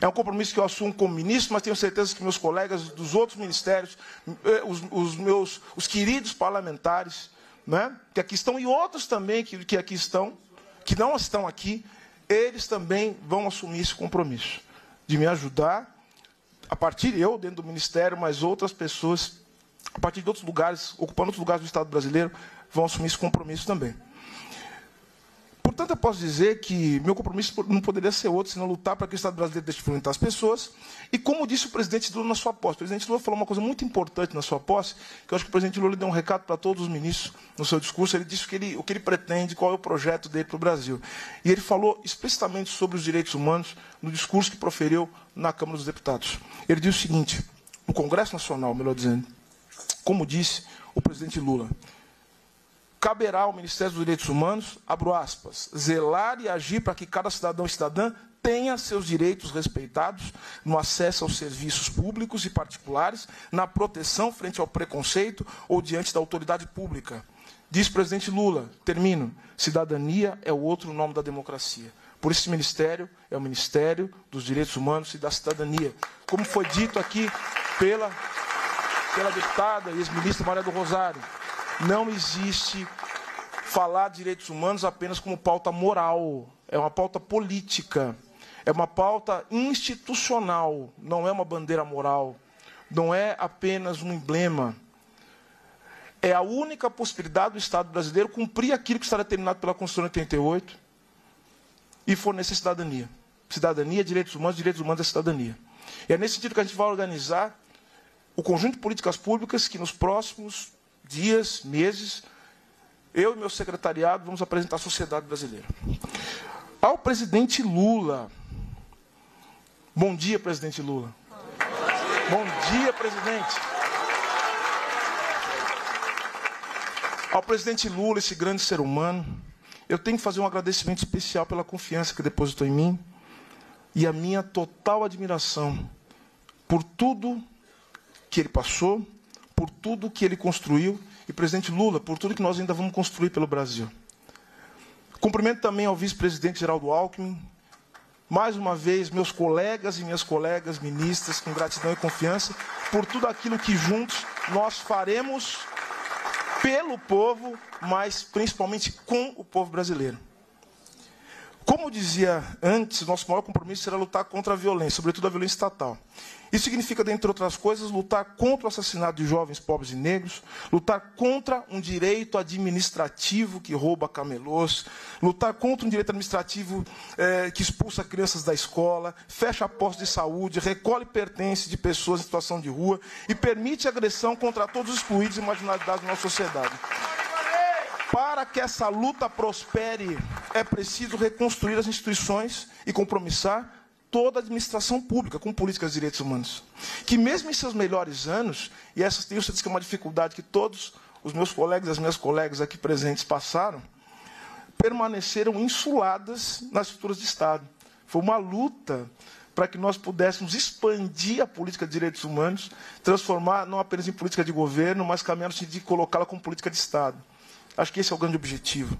É um compromisso que eu assumo como ministro, mas tenho certeza que meus colegas dos outros ministérios, eh, os, os meus os queridos parlamentares, né, que aqui estão, e outros também que, que aqui estão, que não estão aqui, eles também vão assumir esse compromisso de me ajudar, a partir eu, dentro do ministério, mas outras pessoas, a partir de outros lugares, ocupando outros lugares do Estado brasileiro, vão assumir esse compromisso também. Portanto, eu posso dizer que meu compromisso não poderia ser outro, senão lutar para que o Estado brasileiro deixe de violentar as pessoas. E como disse o presidente Lula na sua posse, o presidente Lula falou uma coisa muito importante na sua posse, que eu acho que o presidente Lula deu um recado para todos os ministros no seu discurso. Ele disse o que ele, o que ele pretende, qual é o projeto dele para o Brasil. E ele falou explicitamente sobre os direitos humanos no discurso que proferiu na Câmara dos Deputados. Ele disse o seguinte: no Congresso Nacional, melhor dizendo, como disse o presidente Lula, caberá ao Ministério dos Direitos Humanos, abro aspas, zelar e agir para que cada cidadão e cidadã tenha seus direitos respeitados no acesso aos serviços públicos e particulares, na proteção frente ao preconceito ou diante da autoridade pública. Diz o presidente Lula, termino, cidadania é o outro nome da democracia. Por esse ministério é o Ministério dos Direitos Humanos e da Cidadania. Como foi dito aqui pela, pela deputada e ex-ministra Maria do Rosário, não existe falar de direitos humanos apenas como pauta moral, é uma pauta política, é uma pauta institucional, não é uma bandeira moral, não é apenas um emblema. É a única possibilidade do Estado brasileiro cumprir aquilo que está determinado pela Constituição de 88 e fornecer cidadania. Cidadania, direitos humanos, direitos humanos é cidadania. E é nesse sentido que a gente vai organizar o conjunto de políticas públicas que nos próximos dias, meses, eu e meu secretariado vamos apresentar à sociedade brasileira. Ao presidente Lula. Bom dia, presidente Lula. Bom dia, presidente. Ao presidente Lula, esse grande ser humano, eu tenho que fazer um agradecimento especial pela confiança que depositou em mim e a minha total admiração por tudo que ele passou, por tudo que ele construiu e presidente Lula por tudo que nós ainda vamos construir pelo Brasil. Cumprimento também ao vice-presidente Geraldo Alckmin, mais uma vez, meus colegas e minhas colegas ministras, com gratidão e confiança, por tudo aquilo que juntos nós faremos pelo povo, mas principalmente com o povo brasileiro. Como eu dizia antes, nosso maior compromisso será lutar contra a violência, sobretudo a violência estatal. Isso significa, dentre outras coisas, lutar contra o assassinato de jovens pobres e negros, lutar contra um direito administrativo que rouba camelôs, lutar contra um direito administrativo eh, que expulsa crianças da escola, fecha postos de saúde, recolhe pertences de pessoas em situação de rua e permite agressão contra todos os excluídos e marginalidades da nossa sociedade. Para que essa luta prospere, é preciso reconstruir as instituições e compromissar toda a administração pública com políticas de direitos humanos. Que mesmo em seus melhores anos, e essa tenho certeza que é uma dificuldade que todos os meus colegas e as minhas colegas aqui presentes passaram, permaneceram insuladas nas estruturas de Estado. Foi uma luta para que nós pudéssemos expandir a política de direitos humanos, transformar não apenas em política de governo, mas sentido de colocá-la como política de Estado. Acho que esse é o grande objetivo.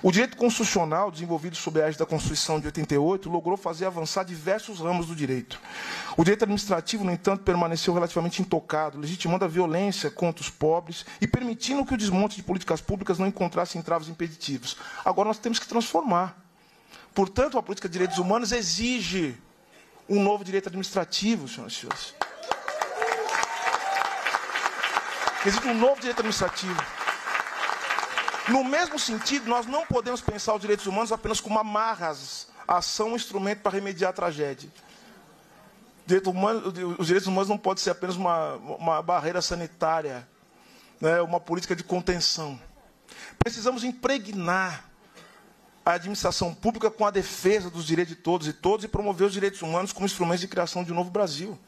O direito constitucional, desenvolvido sob a égide da Constituição de 88, logrou fazer avançar diversos ramos do direito. O direito administrativo, no entanto, permaneceu relativamente intocado, legitimando a violência contra os pobres e permitindo que o desmonte de políticas públicas não encontrasse entraves impeditivos. Agora nós temos que transformar. Portanto, a política de direitos humanos exige um novo direito administrativo, senhoras e senhores. Existe um novo direito administrativo. No mesmo sentido, nós não podemos pensar os direitos humanos apenas como amarras, ação, um instrumento para remediar a tragédia. Direito humano, os direitos humanos não podem ser apenas uma, uma barreira sanitária, né, uma política de contenção. Precisamos impregnar a administração pública com a defesa dos direitos de todos e todos e promover os direitos humanos como instrumentos de criação de um novo Brasil.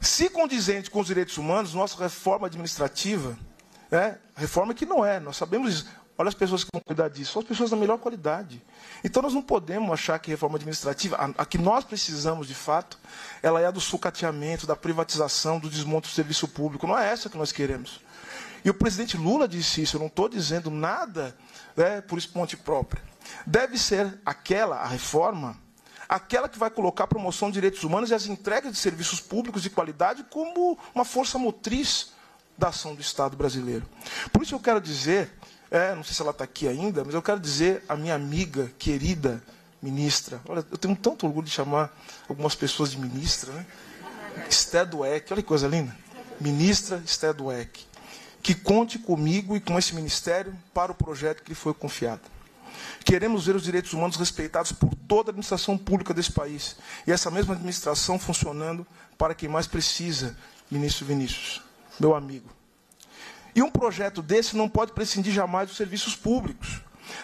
Se condizente com os direitos humanos, nossa reforma administrativa é, reforma que não é, nós sabemos isso. Olha as pessoas que vão cuidar disso, são as pessoas da melhor qualidade. Então nós não podemos achar que reforma administrativa, a, a, que nós precisamos de fato, ela é a do sucateamento, da privatização, do desmonte do serviço público. Não é essa que nós queremos. E o presidente Lula disse isso, eu não estou dizendo nada né, por esponte própria. Deve ser aquela, a reforma, aquela que vai colocar a promoção de direitos humanos e as entregas de serviços públicos de qualidade como uma força motriz da ação do Estado brasileiro. Por isso eu quero dizer, é, não sei se ela está aqui ainda, mas eu quero dizer à minha amiga, querida ministra, olha, eu tenho tanto orgulho de chamar algumas pessoas de ministra, né? Esté Dueck, olha que coisa linda. Ministra Esté Dueck, que conte comigo e com esse ministério para o projeto que lhe foi confiado. Queremos ver os direitos humanos respeitados por toda a administração pública desse país. E essa mesma administração funcionando para quem mais precisa, ministro Vinícius meu amigo. E um projeto desse não pode prescindir jamais dos serviços públicos.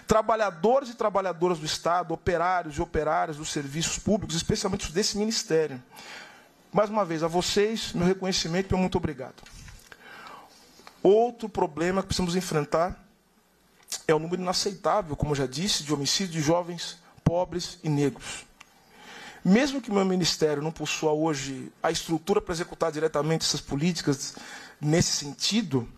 Trabalhadores e trabalhadoras do Estado, operários e operárias dos serviços públicos, especialmente os desse ministério. Mais uma vez, a vocês, meu reconhecimento e meu muito obrigado. Outro problema que precisamos enfrentar é um número inaceitável, como já disse, de homicídios de jovens pobres e negros. Mesmo que meu ministério não possua hoje a estrutura para executar diretamente essas políticas nesse sentido,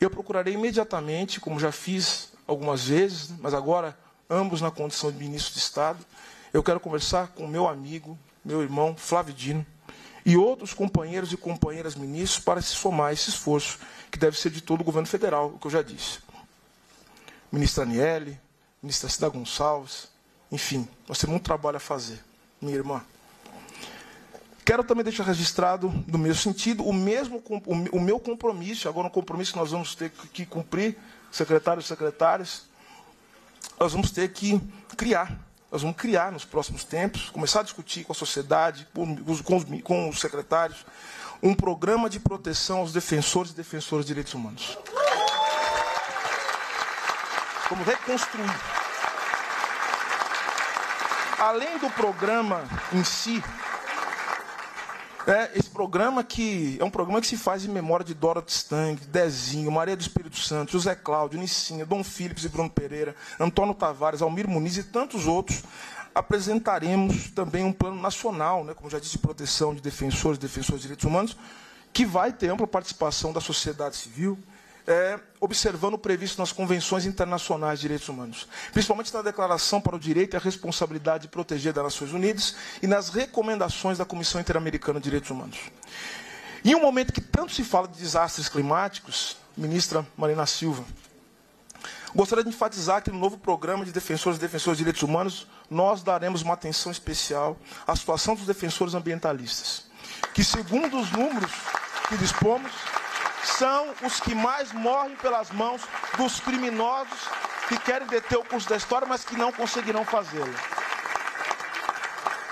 eu procurarei imediatamente, como já fiz algumas vezes, mas agora ambos na condição de ministro de Estado, eu quero conversar com meu amigo, meu irmão Flávio Dino e outros companheiros e companheiras ministros para se somar a esse esforço que deve ser de todo o governo federal, o que eu já disse. Ministra Aniele, ministra Cida Gonçalves, enfim, nós temos um trabalho a fazer, minha irmã. Quero também deixar registrado, no mesmo sentido, o, mesmo, o meu compromisso, agora um compromisso que nós vamos ter que cumprir, secretários e secretárias, nós vamos ter que criar, nós vamos criar nos próximos tempos, começar a discutir com a sociedade, com os, com os secretários, um programa de proteção aos defensores e defensoras de direitos humanos. Vamos reconstruir. Além do programa em si, é, esse programa que é um programa que se faz em memória de Dorothy Stang, Dezinho, Maria do Espírito Santo, José Cláudio, Nicinha, Dom Philips e Bruno Pereira, Antônio Tavares, Almir Muniz e tantos outros. Apresentaremos também um plano nacional, né, como já disse, de proteção de defensores e defensores de direitos humanos, que vai ter ampla participação da sociedade civil, é, observando o previsto nas convenções internacionais de direitos humanos, principalmente na Declaração para o Direito e a Responsabilidade de Proteger das Nações Unidas e nas recomendações da Comissão Interamericana de Direitos Humanos. Em um momento que tanto se fala de desastres climáticos, ministra Marina Silva, gostaria de enfatizar que no novo programa de defensores e defensores de direitos humanos, nós daremos uma atenção especial à situação dos defensores ambientalistas, que segundo os números que dispomos, são os que mais morrem pelas mãos dos criminosos que querem deter o curso da história, mas que não conseguirão fazê-lo.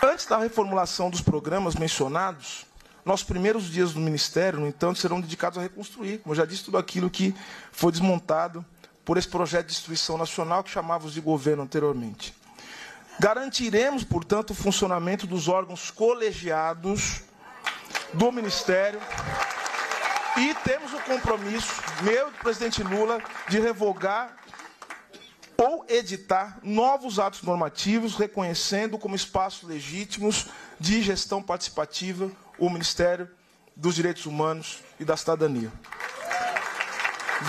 Antes da reformulação dos programas mencionados, nossos primeiros dias do Ministério, no entanto, serão dedicados a reconstruir, como eu já disse, tudo aquilo que foi desmontado por esse projeto de destruição nacional que chamávamos de governo anteriormente. Garantiremos, portanto, o funcionamento dos órgãos colegiados do Ministério temos o compromisso, meu e do presidente Lula, de revogar ou editar novos atos normativos, reconhecendo como espaços legítimos de gestão participativa o Ministério dos Direitos Humanos e da Cidadania.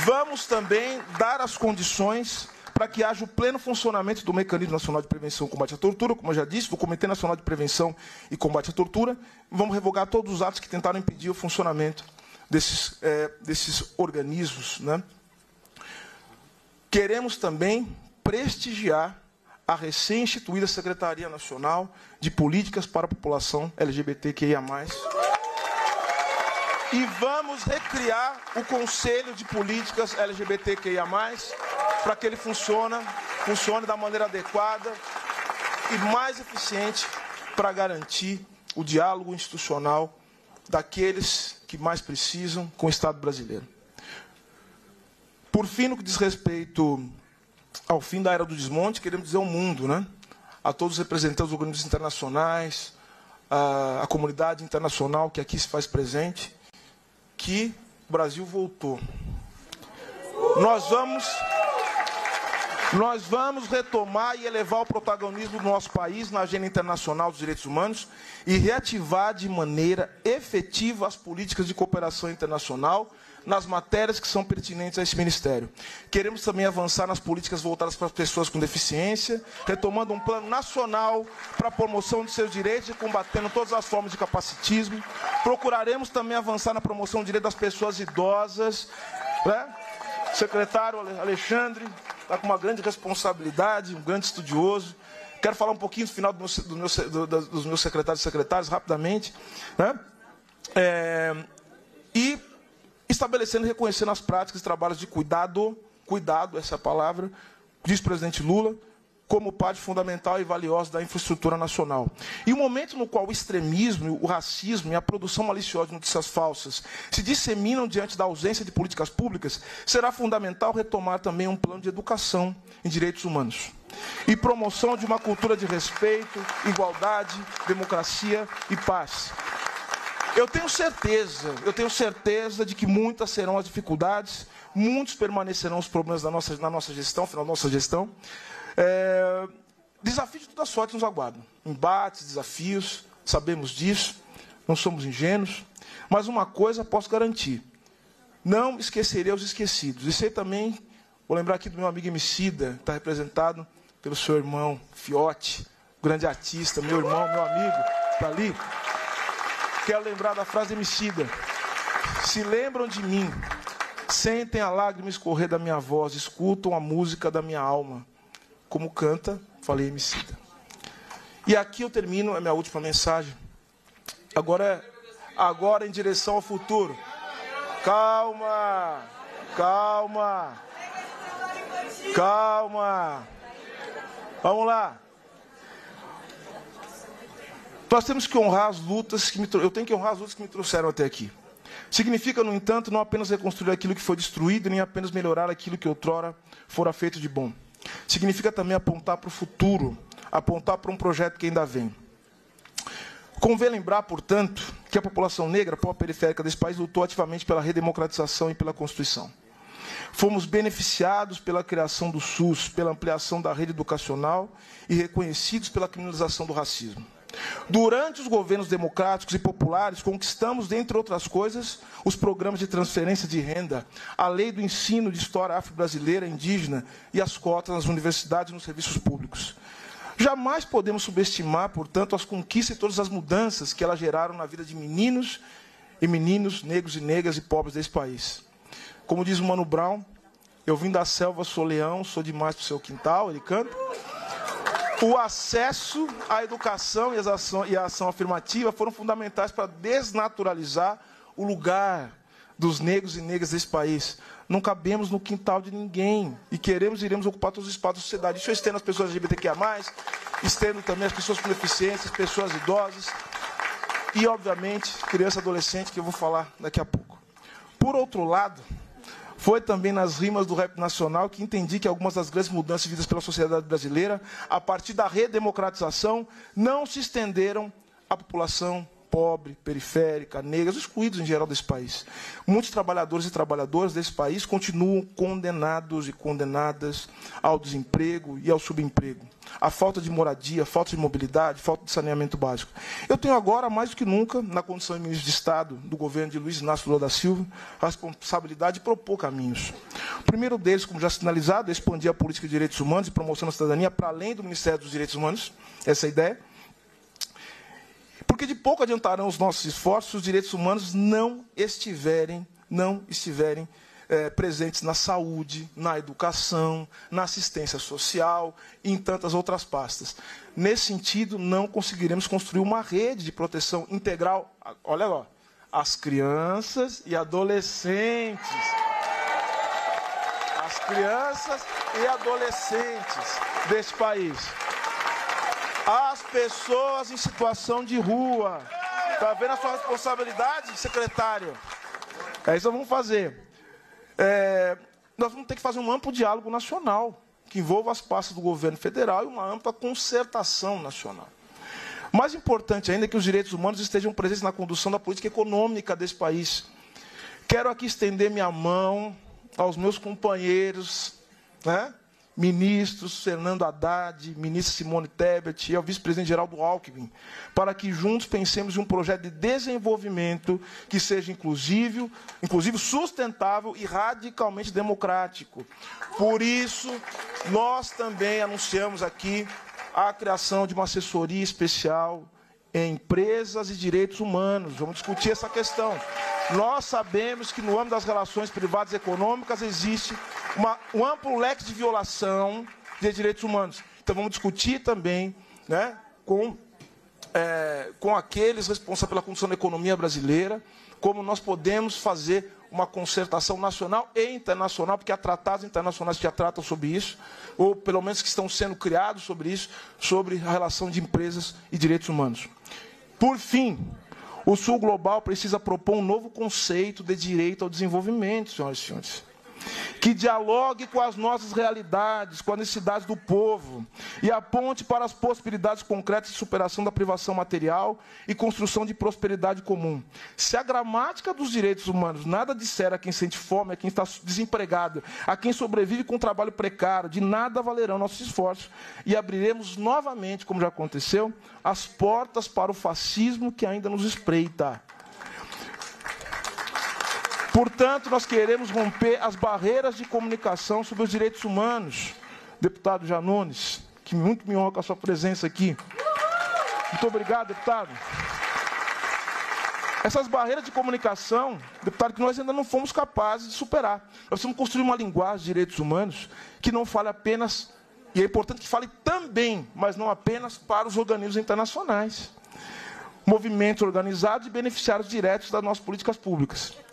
Vamos também dar as condições para que haja o pleno funcionamento do Mecanismo Nacional de Prevenção e Combate à Tortura, como eu já disse, do Comitê Nacional de Prevenção e Combate à Tortura. Vamos revogar todos os atos que tentaram impedir o funcionamento desses, é, desses organismos. Né? Queremos também prestigiar a recém-instituída Secretaria Nacional de Políticas para a População LGBTQIA+. E vamos recriar o Conselho de Políticas LGBTQIA+, para que ele funcione, funcione da maneira adequada e mais eficiente para garantir o diálogo institucional daqueles que mais precisam com o Estado brasileiro. Por fim, no que diz respeito ao fim da era do desmonte, queremos dizer ao mundo, né? a todos os representantes dos organismos internacionais, a, a comunidade internacional que aqui se faz presente, que o Brasil voltou. Nós vamos nós vamos retomar e elevar o protagonismo do nosso país na agenda internacional dos direitos humanos e reativar de maneira efetiva as políticas de cooperação internacional nas matérias que são pertinentes a esse ministério. Queremos também avançar nas políticas voltadas para as pessoas com deficiência, retomando um plano nacional para a promoção de seus direitos e combatendo todas as formas de capacitismo. Procuraremos também avançar na promoção do direito das pessoas idosas. Né? Secretário Alexandre está com uma grande responsabilidade, um grande estudioso. Quero falar um pouquinho no final do meu, do meu, do, dos meus secretários e secretárias, rapidamente. Né? É, e estabelecendo e reconhecendo as práticas e trabalhos de cuidado, cuidado, essa é a palavra, diz o presidente Lula, como parte fundamental e valiosa da infraestrutura nacional. E o momento no qual o extremismo, o racismo e a produção maliciosa de notícias falsas se disseminam diante da ausência de políticas públicas, será fundamental retomar também um plano de educação em direitos humanos e promoção de uma cultura de respeito, igualdade, democracia e paz. Eu tenho certeza, eu tenho certeza de que muitas serão as dificuldades, muitos permanecerão os problemas da nossa, na nossa gestão, final da nossa gestão. É, desafios de toda sorte nos aguardam. Embates, desafios, sabemos disso, não somos ingênuos. Mas uma coisa posso garantir: não esquecerei os esquecidos. E sei também, vou lembrar aqui do meu amigo Emicida, está representado pelo seu irmão Fiote, grande artista, meu irmão, meu amigo, está ali. Quero lembrar da frase Emicida. Se lembram de mim, sentem a lágrima escorrer da minha voz, escutam a música da minha alma. Como canta, falei Emicida. E aqui eu termino a minha última mensagem. Agora, agora em direção ao futuro. Calma, calma, calma. Vamos lá. Nós temos que honrar as lutas que me eu tenho que honrar as lutas que me trouxeram até aqui. Significa, no entanto, não apenas reconstruir aquilo que foi destruído, nem apenas melhorar aquilo que outrora fora feito de bom. Significa também apontar para o futuro, apontar para um projeto que ainda vem. Convém lembrar, portanto, que a população negra pós-periférica desse país lutou ativamente pela redemocratização e pela Constituição. Fomos beneficiados pela criação do SUS, pela ampliação da rede educacional e reconhecidos pela criminalização do racismo. Durante os governos democráticos e populares, conquistamos, dentre outras coisas, os programas de transferência de renda, a lei do ensino de história afro-brasileira indígena e as cotas nas universidades e nos serviços públicos. Jamais podemos subestimar, portanto, as conquistas e todas as mudanças que elas geraram na vida de meninos e meninos, negros e negras e pobres desse país. Como diz o Mano Brown, eu vim da selva, sou leão, sou demais para o seu quintal, ele canta. O acesso à educação e, ação, e a ação afirmativa foram fundamentais para desnaturalizar o lugar dos negros e negras desse país. Não cabemos no quintal de ninguém. E queremos e iremos ocupar todos os espaços da sociedade. Isso eu estendo as pessoas LGBTQIA, estendo também as pessoas com deficiências, pessoas idosas. E, obviamente, criança e adolescente, que eu vou falar daqui a pouco. Por outro lado, foi também nas rimas do rap nacional que entendi que algumas das grandes mudanças vividas pela sociedade brasileira, a partir da redemocratização, não se estenderam à população pobre, periférica, negras, excluídos em geral desse país. Muitos trabalhadores e trabalhadoras desse país continuam condenados e condenadas ao desemprego e ao subemprego. A falta de moradia, falta de mobilidade, falta de saneamento básico. Eu tenho agora, mais do que nunca, na condição de ministro de Estado do governo de Luiz Inácio Lula da Silva, a responsabilidade de propor caminhos. O primeiro deles, como já sinalizado, é expandir a política de direitos humanos e promoção da cidadania para além do Ministério dos Direitos Humanos, essa é ideia. Porque de pouco adiantarão os nossos esforços se os direitos humanos não estiverem, não estiverem é, presentes na saúde, na educação, na assistência social e em tantas outras pastas. Nesse sentido, não conseguiremos construir uma rede de proteção integral. Olha lá, as crianças e adolescentes. As crianças e adolescentes deste país as pessoas em situação de rua. Está vendo a sua responsabilidade, secretário? É isso que vamos fazer. É, nós vamos ter que fazer um amplo diálogo nacional, que envolva as pastas do governo federal e uma ampla concertação nacional. Mais importante ainda é que os direitos humanos estejam presentes na condução da política econômica desse país. Quero aqui estender minha mão aos meus companheiros, né? Ministros Fernando Haddad, ministra Simone Tebet e ao vice-presidente Geraldo Alckmin, para que juntos pensemos em um projeto de desenvolvimento que seja inclusivo, inclusive sustentável e radicalmente democrático. Por isso, nós também anunciamos aqui a criação de uma assessoria especial empresas e direitos humanos. Vamos discutir essa questão. Nós sabemos que no âmbito das relações privadas e econômicas existe uma, um amplo leque de violação de direitos humanos. Então vamos discutir também né, com, é, com aqueles responsáveis pela condução da economia brasileira, como nós podemos fazer uma concertação nacional e internacional, porque há tratados internacionais que já tratam sobre isso, ou pelo menos que estão sendo criados sobre isso, sobre a relação de empresas e direitos humanos. Por fim, o Sul Global precisa propor um novo conceito de direito ao desenvolvimento, senhoras e senhores que dialogue com as nossas realidades, com as necessidades do povo e aponte para as possibilidades concretas de superação da privação material e construção de prosperidade comum. Se a gramática dos direitos humanos nada disser a quem sente fome, a quem está desempregado, a quem sobrevive com um trabalho precário, de nada valerão nossos esforços e abriremos novamente, como já aconteceu, as portas para o fascismo que ainda nos espreita. Portanto, nós queremos romper as barreiras de comunicação sobre os direitos humanos. Deputado Janones, que muito me honra com a sua presença aqui. Muito obrigado, deputado. Essas barreiras de comunicação, deputado, que nós ainda não fomos capazes de superar. Nós precisamos construir uma linguagem de direitos humanos que não fale apenas, e é importante que fale também, mas não apenas para os organismos internacionais. Movimentos organizados e beneficiários diretos das nossas políticas públicas.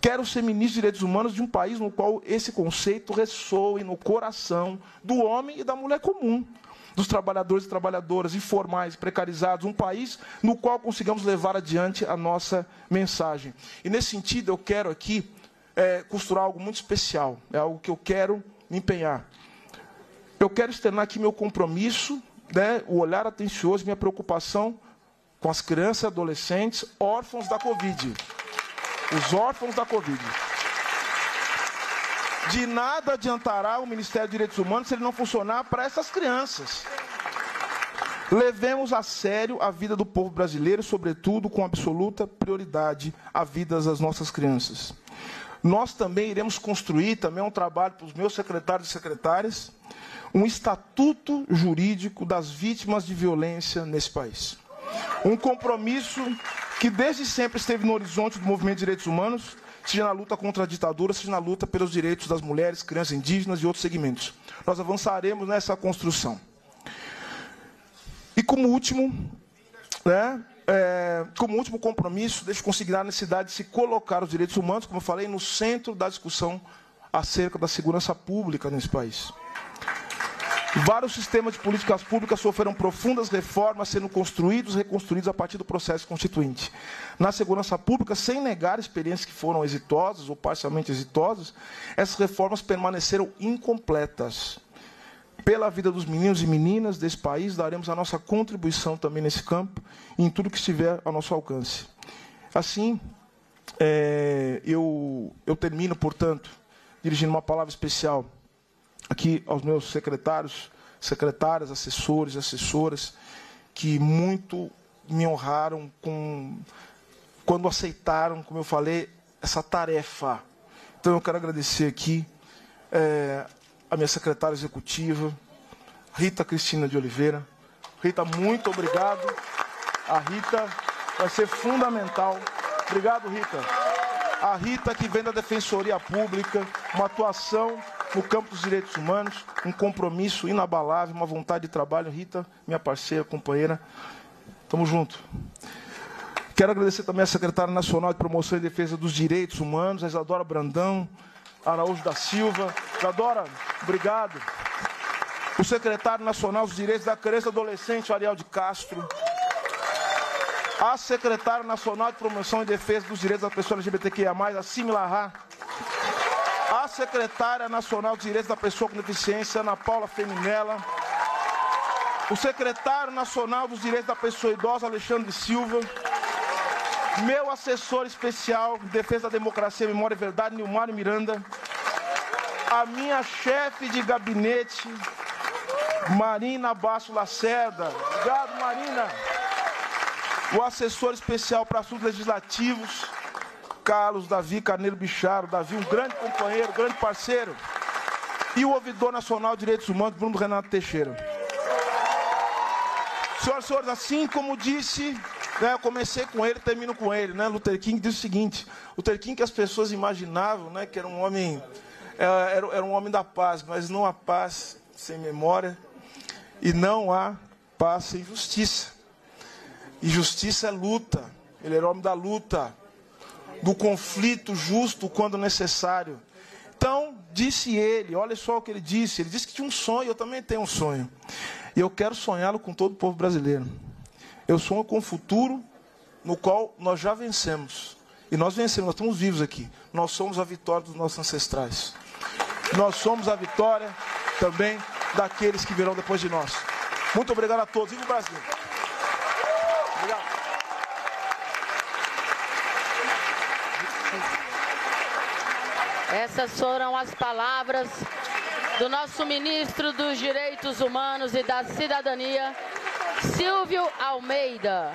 Quero ser ministro de Direitos Humanos de um país no qual esse conceito ressoe no coração do homem e da mulher comum, dos trabalhadores e trabalhadoras informais, precarizados, um país no qual consigamos levar adiante a nossa mensagem. E nesse sentido, eu quero aqui é, costurar algo muito especial, é algo que eu quero me empenhar. Eu quero externar aqui meu compromisso, né, o olhar atencioso, minha preocupação com as crianças e adolescentes órfãos da Covid os órfãos da Covid. De nada adiantará o Ministério dos Direitos Humanos se ele não funcionar para essas crianças. Levemos a sério a vida do povo brasileiro, sobretudo com absoluta prioridade a vida das nossas crianças. Nós também iremos construir, também é um trabalho para os meus secretários e secretárias, um estatuto jurídico das vítimas de violência nesse país. Um compromisso que desde sempre esteve no horizonte do movimento de direitos humanos, seja na luta contra a ditadura, seja na luta pelos direitos das mulheres, crianças indígenas e outros segmentos. Nós avançaremos nessa construção. E como último, né, é, como último compromisso, deixo consignar a necessidade de se colocar os direitos humanos, como eu falei, no centro da discussão acerca da segurança pública nesse país. Vários sistemas de políticas públicas sofreram profundas reformas, sendo construídos e reconstruídos a partir do processo constituinte. Na segurança pública, sem negar experiências que foram exitosas ou parcialmente exitosas, essas reformas permaneceram incompletas. Pela vida dos meninos e meninas desse país, daremos a nossa contribuição também nesse campo e em tudo que estiver ao nosso alcance. Assim, é, eu, eu termino, portanto, dirigindo uma palavra especial aqui aos meus secretários, secretárias, assessores, assessoras, que muito me honraram com quando aceitaram, como eu falei, essa tarefa. Então eu quero agradecer aqui é, a minha secretária executiva, Rita Cristina de Oliveira. Rita, muito obrigado. A Rita vai ser fundamental. Obrigado, Rita. A Rita que vem da Defensoria Pública, uma atuação no campo dos direitos humanos, um compromisso inabalável, uma vontade de trabalho. Rita, minha parceira, companheira, estamos juntos. Quero agradecer também à secretária nacional de promoção e defesa dos direitos humanos, a Isadora Brandão, Araújo da Silva. Isadora, obrigado. O secretário nacional dos direitos da criança e adolescente, Ariel de Castro. A secretária nacional de promoção e defesa dos direitos da pessoa LGBTQIA+, a Similarra a secretária nacional de direitos da pessoa com deficiência, Ana Paula Feminella, o secretário nacional dos direitos da pessoa idosa, Alexandre Silva, meu assessor especial de defesa da democracia, memória e verdade, Nilmário Miranda, a minha chefe de gabinete, Marina Basso Lacerda. Obrigado, Marina. O assessor especial para assuntos legislativos, Carlos, Davi Carneiro Bicharo, Davi, um grande companheiro, grande parceiro. E o ouvidor nacional de direitos humanos, Bruno Renato Teixeira. Senhoras e senhores, assim como disse, né, eu comecei com ele, termino com ele, né? Luther King disse o seguinte: Luther King que as pessoas imaginavam, né, que era um homem, é, era, era um homem da paz, mas não há paz sem memória e não há paz sem justiça. E justiça é luta. Ele era homem da luta do conflito justo quando necessário. Então, disse ele, olha só o que ele disse. Ele disse que tinha um sonho, eu também tenho um sonho. E eu quero sonhá-lo com todo o povo brasileiro. Eu sonho com um futuro no qual nós já vencemos. E nós vencemos, nós estamos vivos aqui. Nós somos a vitória dos nossos ancestrais. Nós somos a vitória também daqueles que virão depois de nós. Muito obrigado a todos. Viva o Brasil! Essas foram as palavras do nosso ministro dos Direitos Humanos e da Cidadania, Silvio Almeida.